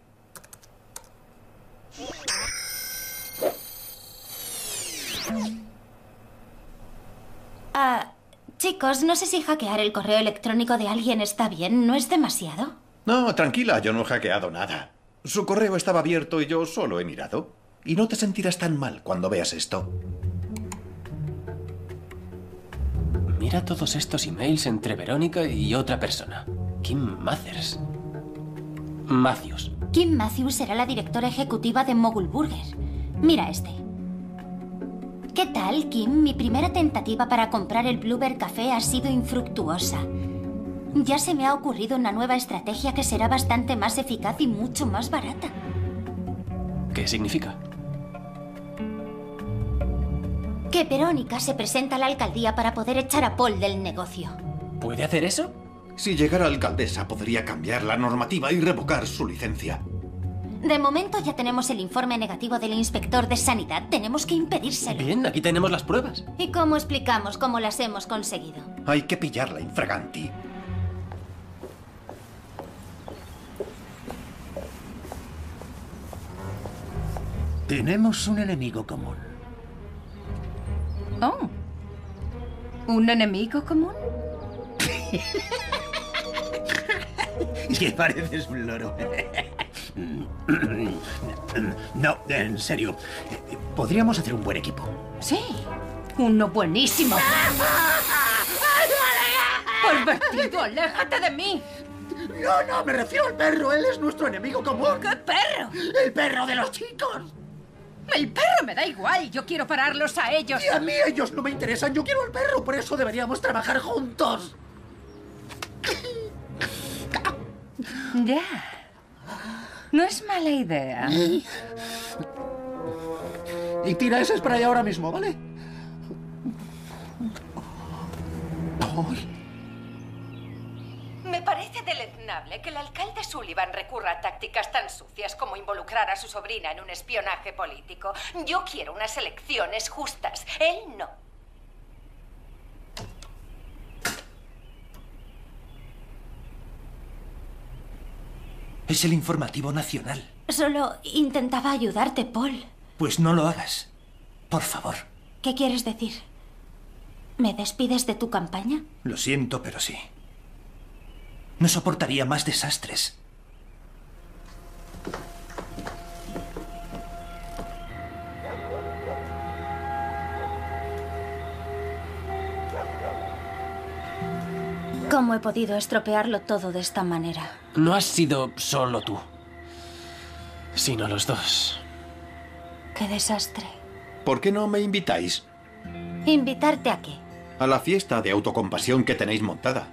Ah, chicos, no sé si hackear el correo electrónico de alguien está bien. ¿No es demasiado? No, tranquila, yo no he hackeado nada. Su correo estaba abierto y yo solo he mirado. Y no te sentirás tan mal cuando veas esto. Mira todos estos emails entre Verónica y otra persona. Kim Mathers. Matthews. Kim Matthews será la directora ejecutiva de Mogul Burger. Mira este. ¿Qué tal, Kim? Mi primera tentativa para comprar el Bluebird Café ha sido infructuosa. Ya se me ha ocurrido una nueva estrategia que será bastante más eficaz y mucho más barata. ¿Qué significa? Que Verónica se presenta a la alcaldía para poder echar a Paul del negocio. ¿Puede hacer eso? Si llegara alcaldesa, podría cambiar la normativa y revocar su licencia. De momento ya tenemos el informe negativo del inspector de sanidad. Tenemos que impedírselo. Bien, aquí tenemos las pruebas. ¿Y cómo explicamos cómo las hemos conseguido? Hay que pillarla, infraganti. Tenemos un enemigo común. Oh. ¿Un enemigo común? Que pareces un loro. No, en serio. Podríamos hacer un buen equipo. Sí. Uno buenísimo. Pervertido, aléjate de mí. No, no, me refiero al perro. Él es nuestro enemigo común. ¿Qué perro? El perro de los chicos. El perro me da igual. Yo quiero pararlos a ellos. Y a mí ellos no me interesan. Yo quiero al perro. Por eso deberíamos trabajar juntos. Ya. No es mala idea. Y tira ese spray ahora mismo, ¿vale? Parece deleznable que el alcalde Sullivan recurra a tácticas tan sucias como involucrar a su sobrina en un espionaje político. Yo quiero unas elecciones justas. Él no. Es el informativo nacional. Solo intentaba ayudarte, Paul. Pues no lo hagas. Por favor. ¿Qué quieres decir? ¿Me despides de tu campaña? Lo siento, pero sí. No soportaría más desastres. ¿Cómo he podido estropearlo todo de esta manera? No has sido solo tú, sino los dos. ¡Qué desastre! ¿Por qué no me invitáis ¿Invitarte a qué? a la fiesta de autocompasión que tenéis montada?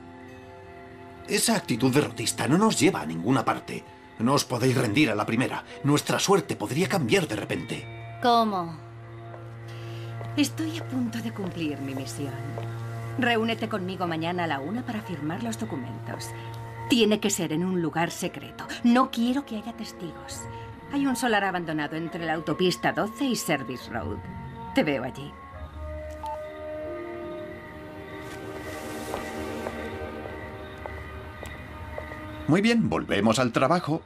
Esa actitud derrotista no nos lleva a ninguna parte. No os podéis rendir a la primera. Nuestra suerte podría cambiar de repente. ¿Cómo? Estoy a punto de cumplir mi misión. Reúnete conmigo mañana a la una para firmar los documentos. Tiene que ser en un lugar secreto. No quiero que haya testigos. Hay un solar abandonado entre la autopista 12 y Service Road. Te veo allí. Muy bien, volvemos al trabajo.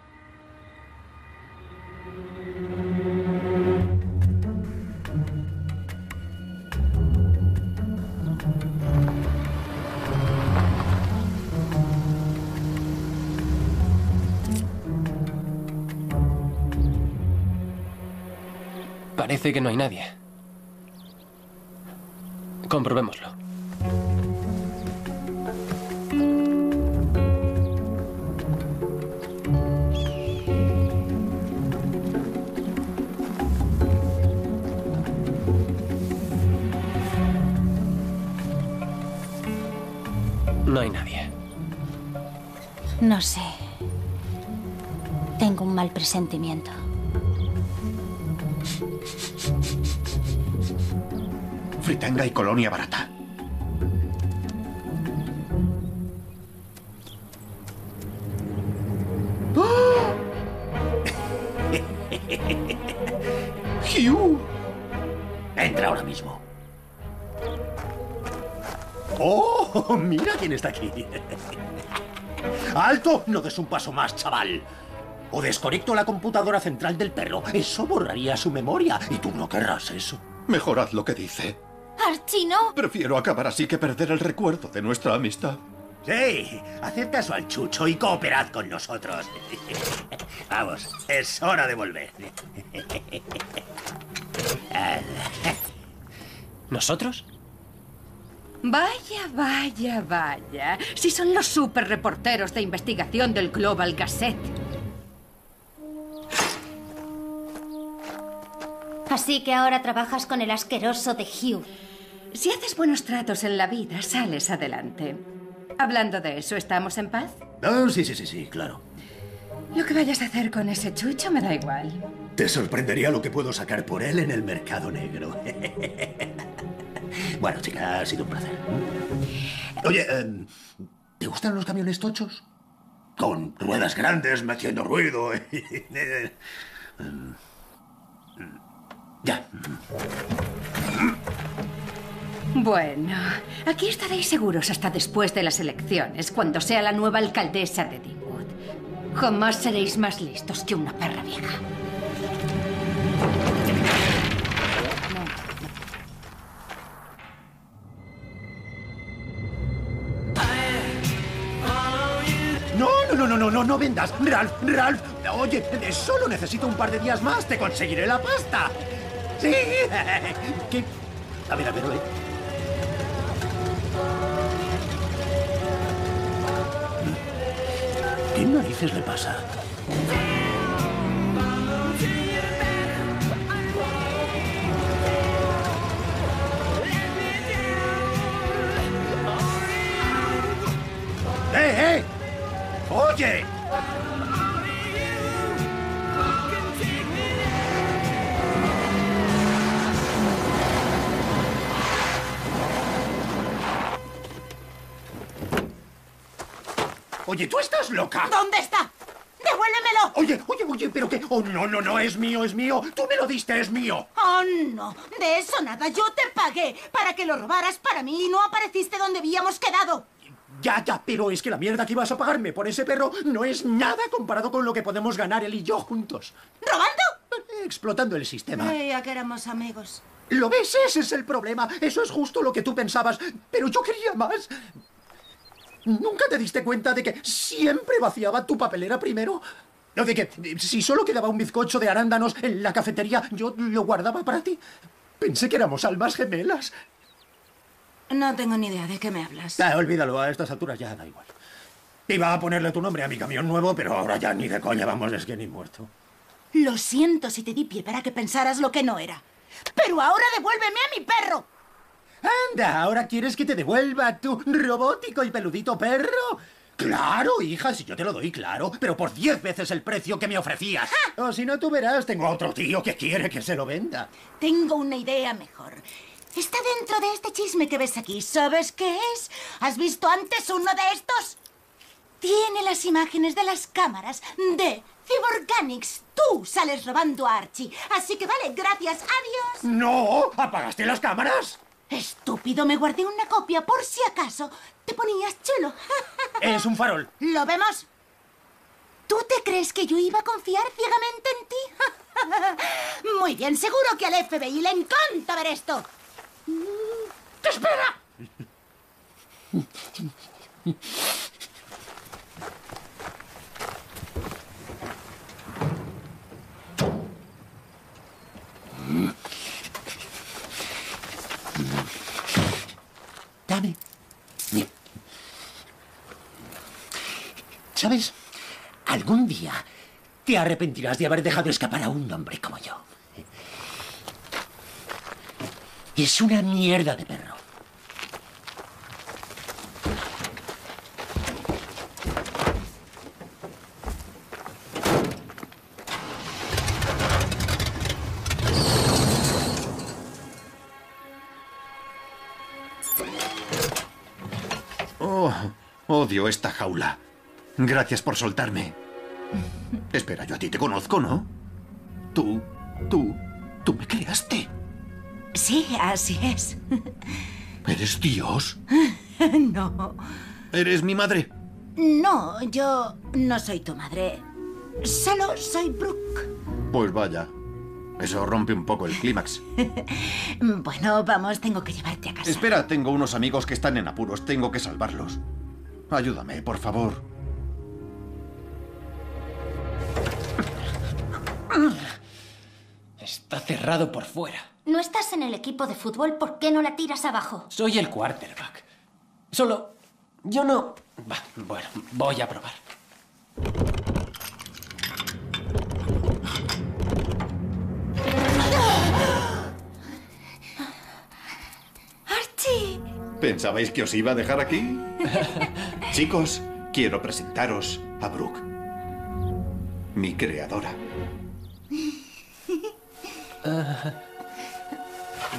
Parece que no hay nadie. Comprobémoslo. No hay nadie. No sé. Tengo un mal presentimiento. Fritanga y colonia barata. ¡Oh! Mira quién está aquí. ¡Alto! No des un paso más, chaval. O desconecto la computadora central del perro. Eso borraría su memoria. Y tú no querrás eso. Mejor haz lo que dice. Archie, no. Prefiero acabar así que perder el recuerdo de nuestra amistad. Sí, haced caso al chucho y cooperad con nosotros. Vamos, es hora de volver. ¿Nosotros? Vaya, vaya, vaya. Si son los super reporteros de investigación del Global Gazette. Así que ahora trabajas con el asqueroso de Hugh. Si haces buenos tratos en la vida, sales adelante. Hablando de eso, ¿estamos en paz? Ah, sí, sí, sí, sí, claro. Lo que vayas a hacer con ese chucho me da igual. Te sorprendería lo que puedo sacar por él en el mercado negro. bueno, chica, ha sido un placer. Oye, em, ¿te gustan los camiones tochos? Con ruedas grandes metiendo ruido. Em, ya. Bueno, aquí estaréis seguros hasta después de las elecciones, cuando sea la nueva alcaldesa de Deanwood. Jamás seréis más listos que una perra vieja. No, no, no, vendas. Ralph, Ralph. Oye, solo necesito un par de días más. Te conseguiré la pasta. Sí. ¿Qué? A ver, a ver, a. ¿Qué narices le pasa? ¡Eh, eh! ¡Oye! Oye, ¿tú estás loca? ¿Dónde está? ¡Devuélvemelo! Oye, oye, oye, pero qué. Oh, no, no, no, es mío, es mío. Tú me lo diste, es mío. Oh, no. De eso nada. Yo te pagué para que lo robaras para mí y no apareciste donde habíamos quedado. Ya, ya, pero es que la mierda que ibas a pagarme por ese perro no es nada comparado con lo que podemos ganar él y yo juntos. ¿Robando? Explotando el sistema. Creía que éramos amigos. ¿Lo ves? Ese es el problema. Eso es justo lo que tú pensabas. Pero yo quería más. ¿Nunca te diste cuenta de que siempre vaciaba tu papelera primero? ¿O de que si solo quedaba un bizcocho de arándanos en la cafetería, yo lo guardaba para ti? Pensé que éramos almas gemelas. No tengo ni idea de qué me hablas. Ah, olvídalo, a estas alturas ya da igual. Iba a ponerle tu nombre a mi camión nuevo, pero ahora ya ni de coña, vamos, es que ni muerto. Lo siento si te di pie para que pensaras lo que no era. Pero ahora devuélveme a mi perro. Anda, ¿ahora quieres que te devuelva tu robótico y peludito perro? Claro, hija, si yo te lo doy, claro, pero por diez veces el precio que me ofrecías. O si no, tú verás, tengo a otro tío que quiere que se lo venda. Tengo una idea mejor. Está dentro de este chisme que ves aquí. ¿Sabes qué es? ¿Has visto antes uno de estos? Tiene las imágenes de las cámaras de Cyborganics. Tú sales robando a Archie. Así que vale, gracias. Adiós. ¡No! ¿Apagaste las cámaras? Estúpido, me guardé una copia por si acaso. Te ponías chulo. Es un farol. ¿Lo vemos? ¿Tú te crees que yo iba a confiar ciegamente en ti? Muy bien, seguro que al FBI le encanta ver esto. ¡Te espera! Dame. ¿Sabes? Algún día te arrepentirás de haber dejado escapar a un hombre como yo. Es una mierda de perro. Oh, odio esta jaula. Gracias por soltarme. Espera, yo a ti te conozco, ¿no? Tú, tú, tú me creaste. Sí, así es. ¿Eres Dios? No. ¿Eres mi madre? No, yo no soy tu madre. Solo soy Brooke. Pues vaya. Eso rompe un poco el clímax. Bueno, vamos, tengo que llevarte a casa. Espera, tengo unos amigos que están en apuros. Tengo que salvarlos. Ayúdame, por favor. Está cerrado por fuera. No estás en el equipo de fútbol, ¿por qué no la tiras abajo? Soy el quarterback. Solo... Yo no... Va, bueno, voy a probar. ¡Archie! ¿Pensabais que os iba a dejar aquí? Chicos, quiero presentaros a Brooke. Mi creadora.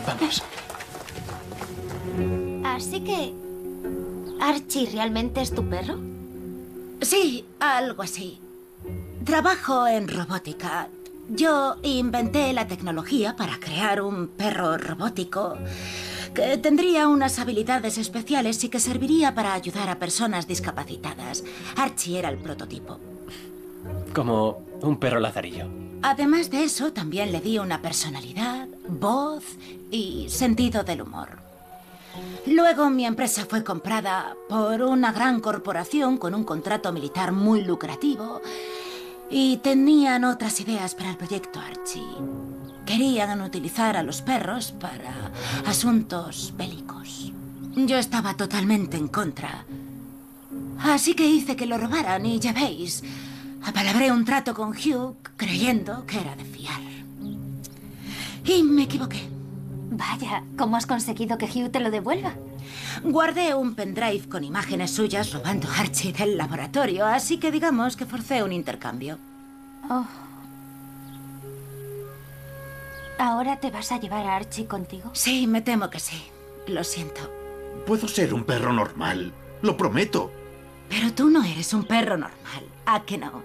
vamos. Así que... ¿Archie realmente es tu perro? Sí, algo así. Trabajo en robótica. Yo inventé la tecnología para crear un perro robótico que tendría unas habilidades especiales y que serviría para ayudar a personas discapacitadas. Archie era el prototipo. Como un perro lazarillo. Además de eso, también le di una personalidad, voz y sentido del humor. Luego mi empresa fue comprada por una gran corporación con un contrato militar muy lucrativo y tenían otras ideas para el proyecto Archie. Querían utilizar a los perros para asuntos bélicos. Yo estaba totalmente en contra. Así que hice que lo robaran y ya veis, apalabré un trato con Hugh creyendo que era de fiar. Y me equivoqué. Vaya, ¿cómo has conseguido que Hugh te lo devuelva? Guardé un pendrive con imágenes suyas robando a Archie del laboratorio, así que digamos que forcé un intercambio. Oh. ¿Ahora te vas a llevar a Archie contigo? Sí, me temo que sí. Lo siento. Puedo ser un perro normal, lo prometo. Pero tú no eres un perro normal, ¿a que no?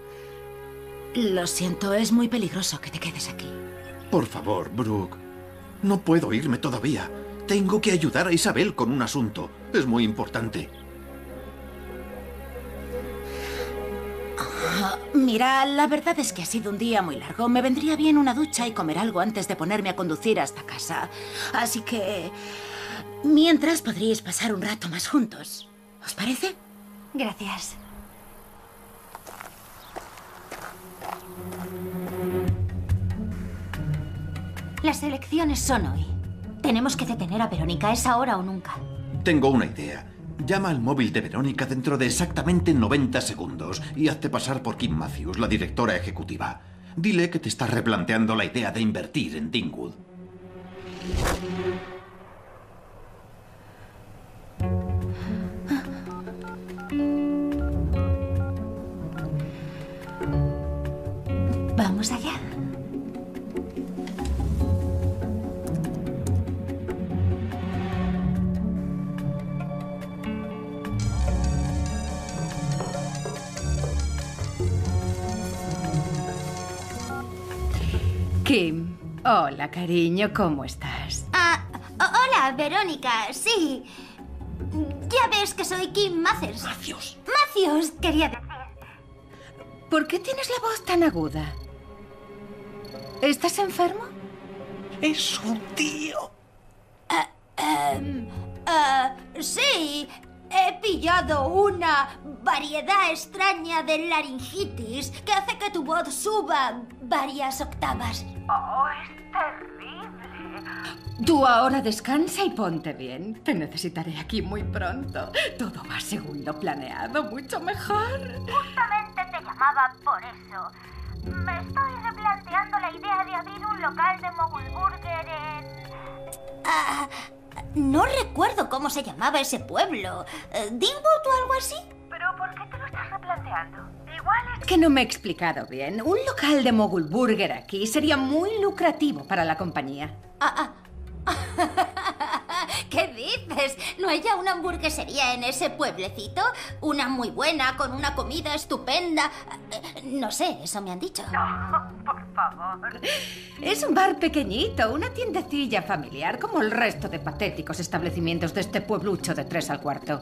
Lo siento, es muy peligroso que te quedes aquí. Por favor, Brooke. No puedo irme todavía. Tengo que ayudar a Isabel con un asunto. Es muy importante. Ah, Mira, la verdad es que ha sido un día muy largo. Me vendría bien una ducha y comer algo antes de ponerme a conducir hasta casa. Así que... Mientras podríais pasar un rato más juntos. ¿Os parece? Gracias. Las elecciones son hoy. Tenemos que detener a Verónica, es ahora o nunca. Tengo una idea. Llama al móvil de Verónica dentro de exactamente 90 segundos y hazte pasar por Kim Matthews, la directora ejecutiva. Dile que te estás replanteando la idea de invertir en Dingwood. Vamos allá. Kim, hola cariño, ¿cómo estás? Ah, hola, Verónica, sí. Ya ves que soy Kim Mathers. Macios. Macios, quería decir. ¿Por qué tienes la voz tan aguda? ¿Estás enfermo? Es un tío. Em, ah, sí, he pillado una variedad extraña de laringitis que hace que tu voz suba varias octavas. Oh, es terrible. Tú ahora descansa y ponte bien. Te necesitaré aquí muy pronto. Todo va según lo planeado, mucho mejor. Justamente te llamaba por eso. Me estoy replanteando la idea de abrir un local de Mogul Burger en... Ah, no recuerdo cómo se llamaba ese pueblo. Eh, ¿Dingwood o algo así? ¿Pero por qué te lo estás replanteando? Que no me he explicado bien. Un local de Mogul Burger aquí sería muy lucrativo para la compañía. ¿Qué dices? ¿No hay ya una hamburguesería en ese pueblecito? Una muy buena, con una comida estupenda. Eh, No sé, eso me han dicho. por favor. Es un bar pequeñito, una tiendecilla familiar, como el resto de patéticos establecimientos de este pueblucho de tres al cuarto.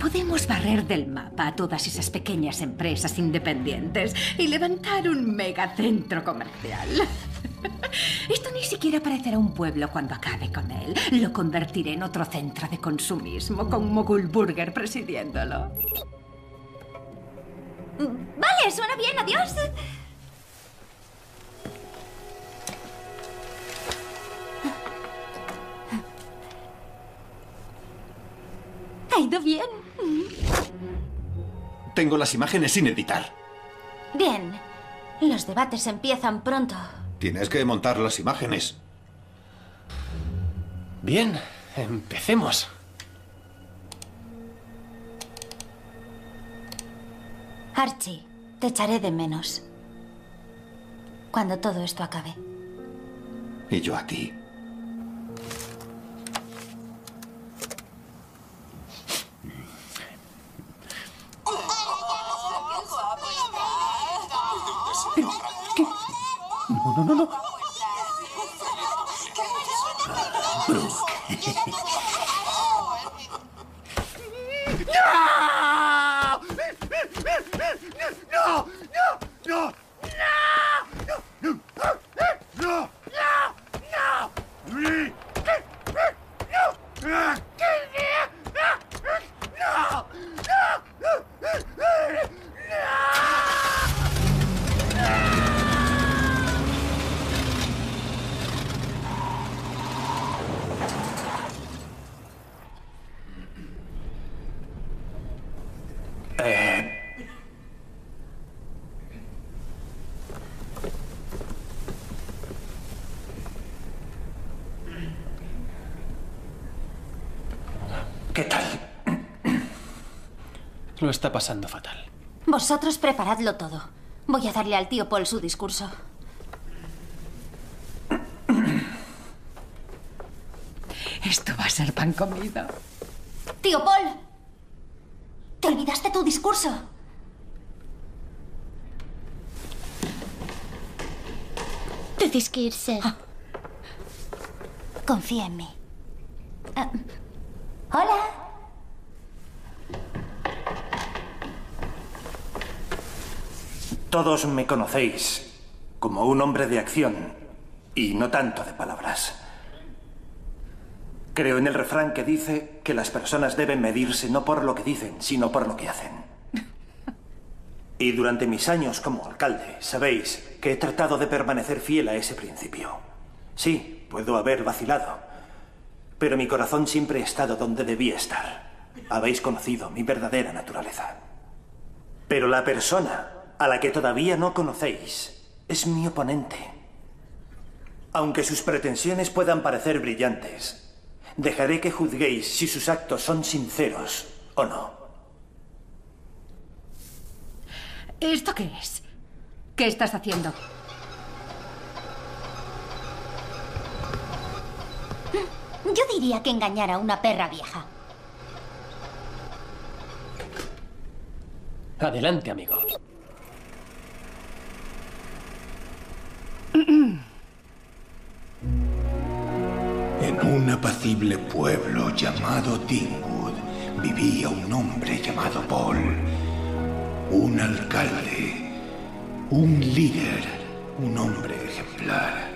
Podemos barrer del mapa a todas esas pequeñas empresas independientes y levantar un megacentro comercial. Esto ni siquiera parecerá un pueblo cuando acabe con él. Lo convertiré en otro centro de consumismo, con Mogul Burger presidiéndolo. Vale, suena bien, adiós. Ha ido bien. Tengo las imágenes sin editar. Bien. Los debates empiezan pronto. Tienes que montar las imágenes. Bien, empecemos. Archie, te echaré de menos. Cuando todo esto acabe. Y yo a ti. No, no, no, no. ¡No! ¡No! ¡No! ¡No! ¡No! Lo está pasando fatal. Vosotros preparadlo todo. Voy a darle al tío Paul su discurso. Esto va a ser pan comido. Tío Paul, ¿te olvidaste tu discurso? Tienes que irse. Confía en mí. Ah, hola. Todos me conocéis como un hombre de acción y no tanto de palabras. Creo en el refrán que dice que las personas deben medirse no por lo que dicen, sino por lo que hacen. Y durante mis años como alcalde, sabéis que he tratado de permanecer fiel a ese principio. Sí, puedo haber vacilado, pero mi corazón siempre ha estado donde debía estar. Habéis conocido mi verdadera naturaleza. Pero la persona a la que todavía no conocéis es mi oponente. Aunque sus pretensiones puedan parecer brillantes, dejaré que juzguéis si sus actos son sinceros o no. ¿Esto qué es? ¿Qué estás haciendo? Yo diría que engañar a una perra vieja. Adelante, amigo. En un apacible pueblo llamado Dingwood vivía un hombre llamado Paul. Un alcalde, un líder, un hombre ejemplar.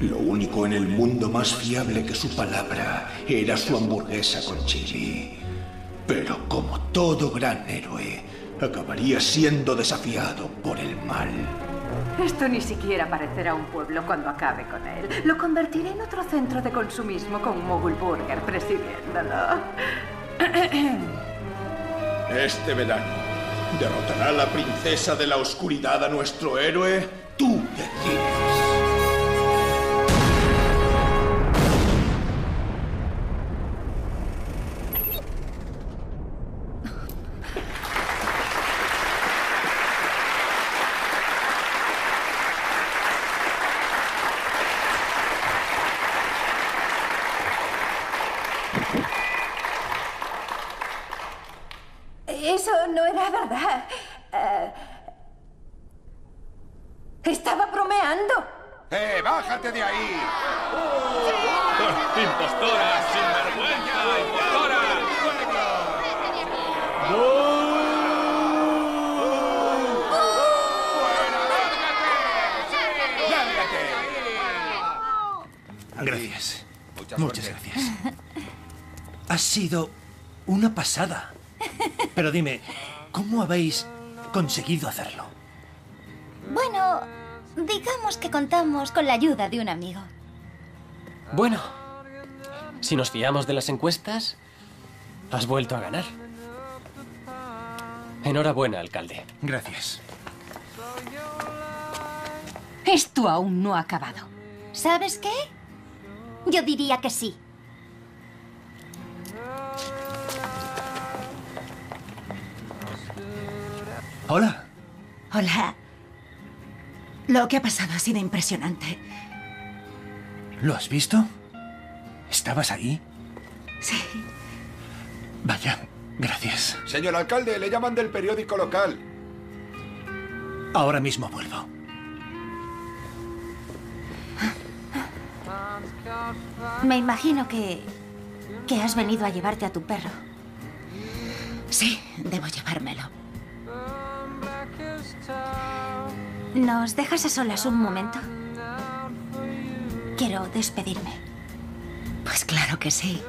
Lo único en el mundo más fiable que su palabra era su hamburguesa con chili. Pero como todo gran héroe, acabaría siendo desafiado por el mal. Esto ni siquiera parecerá un pueblo cuando acabe con él. Lo convertiré en otro centro de consumismo con Mogul Burger presidiéndolo. Este verano, ¿derrotará la princesa de la oscuridad a nuestro héroe? Tú decides. Eso no era verdad. Eh, estaba bromeando. ¡Eh, bájate de ahí! ¡Impostora! ¡Sinvergüenza! ¡Impostora! Gracias. Muchas gracias. Ha sido una pasada. Pero dime, ¿cómo habéis conseguido hacerlo? Bueno, digamos que contamos con la ayuda de un amigo. Bueno, si nos fiamos de las encuestas, has vuelto a ganar. Enhorabuena, alcalde. Gracias. Esto aún no ha acabado. ¿Sabes qué? Yo diría que sí. Hola. Hola. Lo que ha pasado ha sido impresionante. ¿Lo has visto? ¿Estabas ahí? Sí. Vaya, gracias. Señor alcalde, le llaman del periódico local. Ahora mismo vuelvo. Me imagino que... que has venido a llevarte a tu perro. Sí, debo llevármelo. ¿Nos dejas a solas un momento? Quiero despedirme. Pues claro que sí.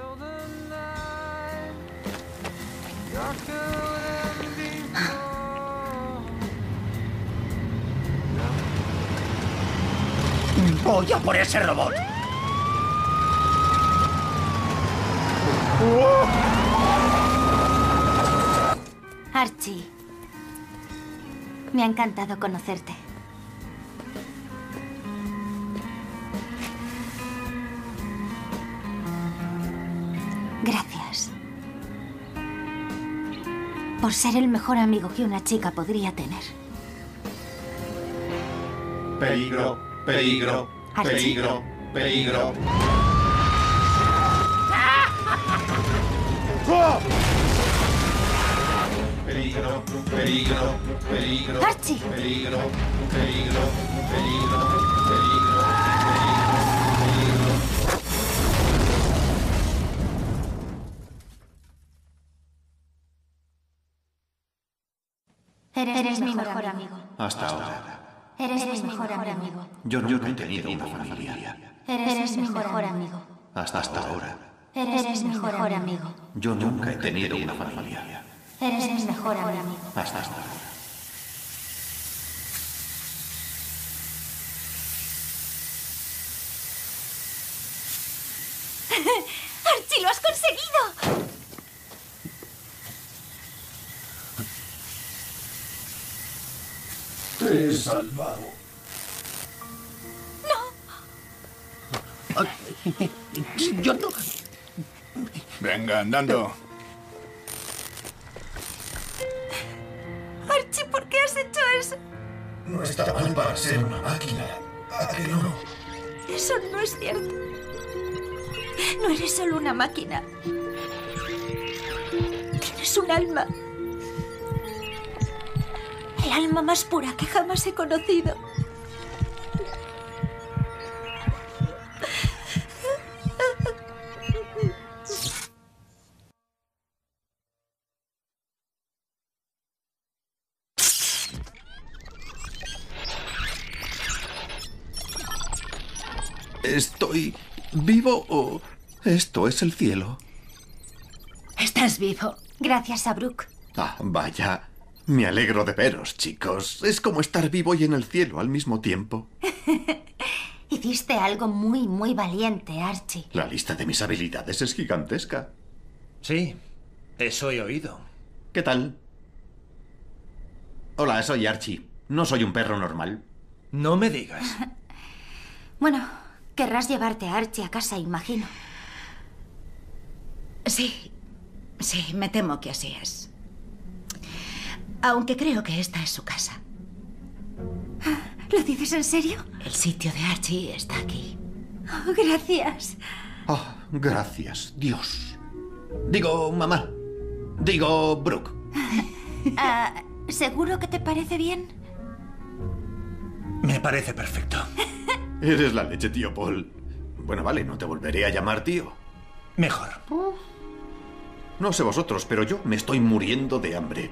Voy a por ese robot. Archie, me ha encantado conocerte. Por ser el mejor amigo que una chica podría tener. Peligro, peligro, peligro. Peligro, peligro, peligro. Archie. Peligro, peligro, peligro, peligro, peligro. Eres, mi mejor amigo. Hasta ahora. Eres, mi mejor amigo. Yo nunca he tenido una familia. Eres, mi mejor amigo. Hasta hasta ahora. Eres mi mejor amigo. Yo nunca he tenido una familia. Eres mi mejor amigo. Hasta ahora. ¡Archie, lo has conseguido! Te he salvado. Yo no. Venga, andando. Está mal para ser una máquina. ¿A que no? Eso no es cierto. No eres solo una máquina. Tienes un alma. El alma más pura que jamás he conocido. ¿Estoy vivo o esto es el cielo? Estás vivo. Gracias a Brooke. Ah, vaya. Me alegro de veros, chicos. Es como estar vivo y en el cielo al mismo tiempo. Hiciste algo muy, muy valiente, Archie. La lista de mis habilidades es gigantesca. Sí, eso he oído. ¿Qué tal? Hola, soy Archie. No soy un perro normal. No me digas. Bueno, querrás llevarte a Archie a casa, imagino. Sí, sí, me temo que así es. Aunque creo que esta es su casa. ¿Lo dices en serio? El sitio de Archie está aquí. Oh, gracias. Oh, gracias, Dios. Digo, mamá. Digo, Brooke. Ah, ¿Seguro que te parece bien? Me parece perfecto. Eres la leche, tío Paul. Bueno, vale, no te volveré a llamar tío. Mejor. No sé vosotros, pero yo me estoy muriendo de hambre.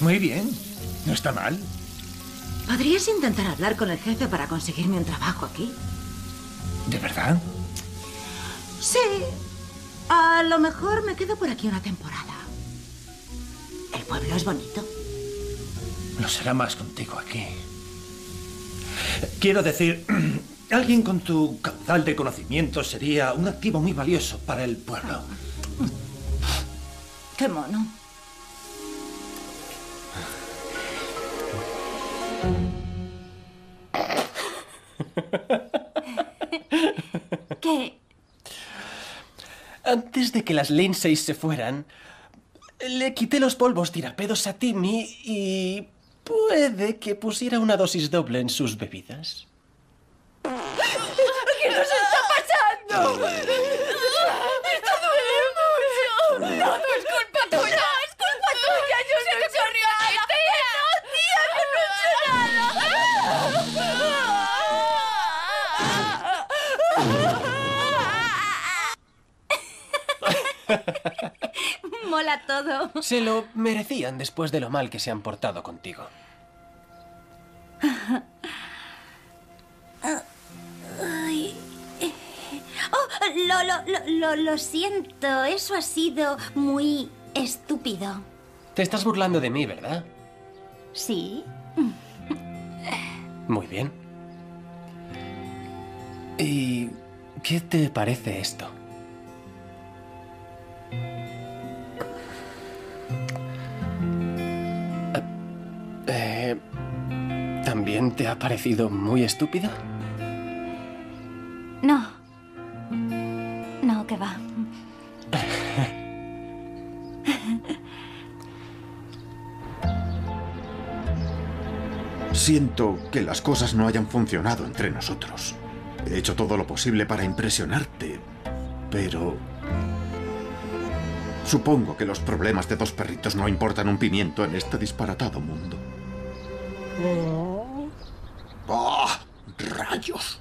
Muy bien. No está mal. ¿Podrías intentar hablar con el jefe para conseguirme un trabajo aquí? ¿De verdad? Sí. A lo mejor me quedo por aquí una temporada. Pueblo es bonito. Lo será más contigo aquí. Quiero decir, alguien con tu caudal de conocimiento sería un activo muy valioso para el pueblo. Qué mono. ¿Qué? Antes de que las Lindsay se fueran, le quité los polvos tirapedos a Timmy y puede que pusiera una dosis doble en sus bebidas. ¿Qué nos está pasando? ¡Esto duele mucho! ¡No, no es culpa tuya! ¡Es culpa tuya! ¡Yo no he hecho nada! ¡No, tía, yo no he hecho Mola todo. Se lo merecían después de lo mal que se han portado contigo. Ay. Oh, lo, lo, lo, lo, lo siento. Eso ha sido muy estúpido. Te estás burlando de mí, ¿verdad? Sí. Muy bien. ¿Y qué te parece esto? Eh, ¿También te ha parecido muy estúpida? No. No, que va. Siento que las cosas no hayan funcionado entre nosotros. He hecho todo lo posible para impresionarte, pero... Supongo que los problemas de dos perritos no importan un pimiento en este disparatado mundo. ¡Ah! ¡Rayos!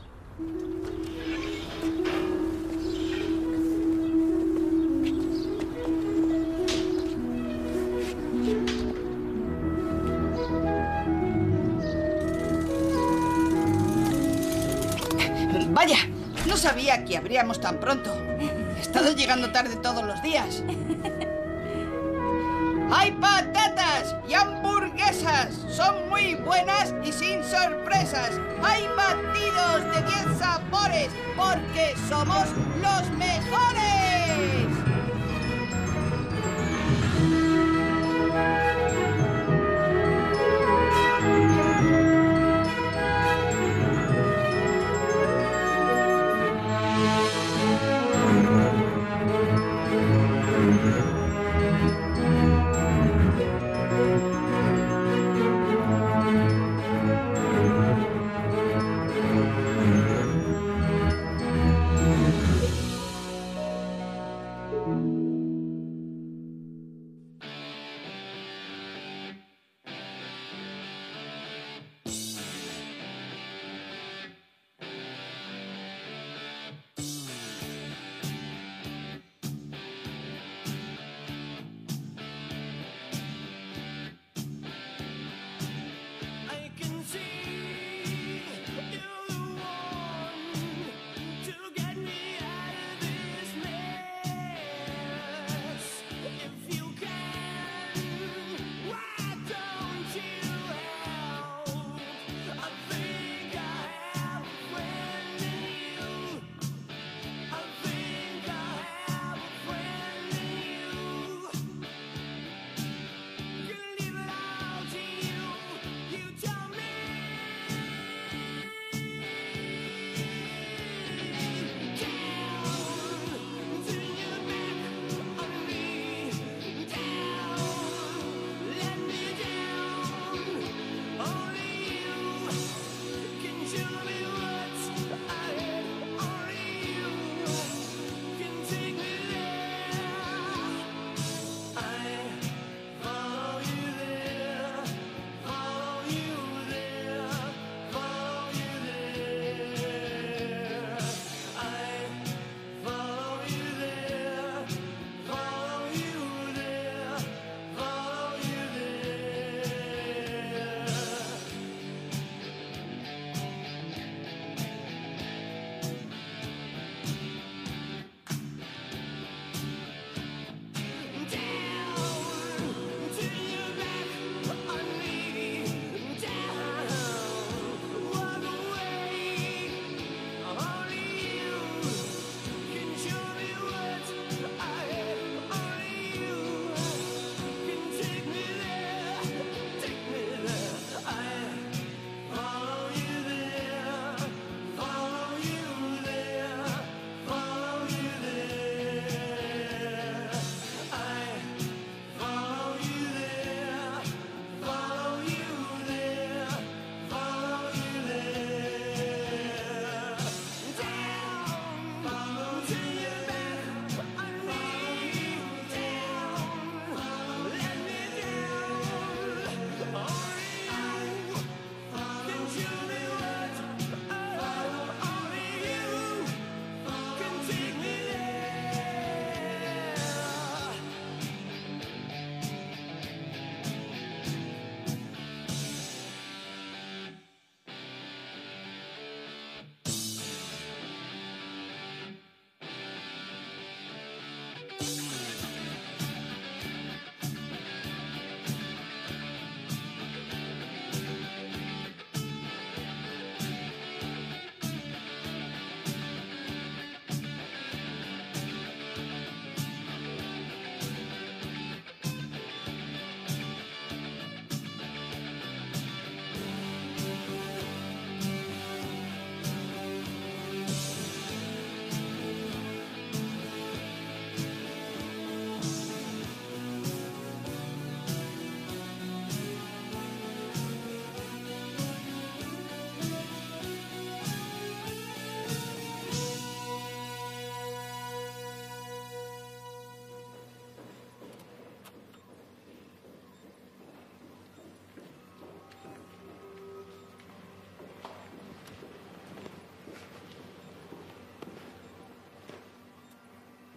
Vaya, no sabía que abríamos tan pronto. He estado llegando tarde todos los días. ¡Hay patatas y hamburguesas! Son muy buenas y sin sorpresas. ¡Hay batidos de 10 sabores! ¡Porque somos los mejores!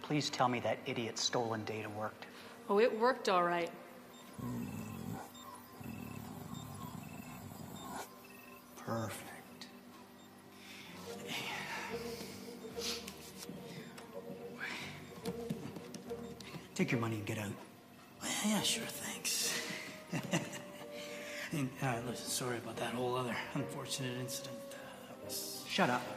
Please tell me that idiot's stolen data worked? Oh, it worked all right. Perfect. Take your money and get out. Yeah, sure, thanks. and, uh, listen, sorry about that whole other unfortunate incident. Uh, was... Shut up. Get out.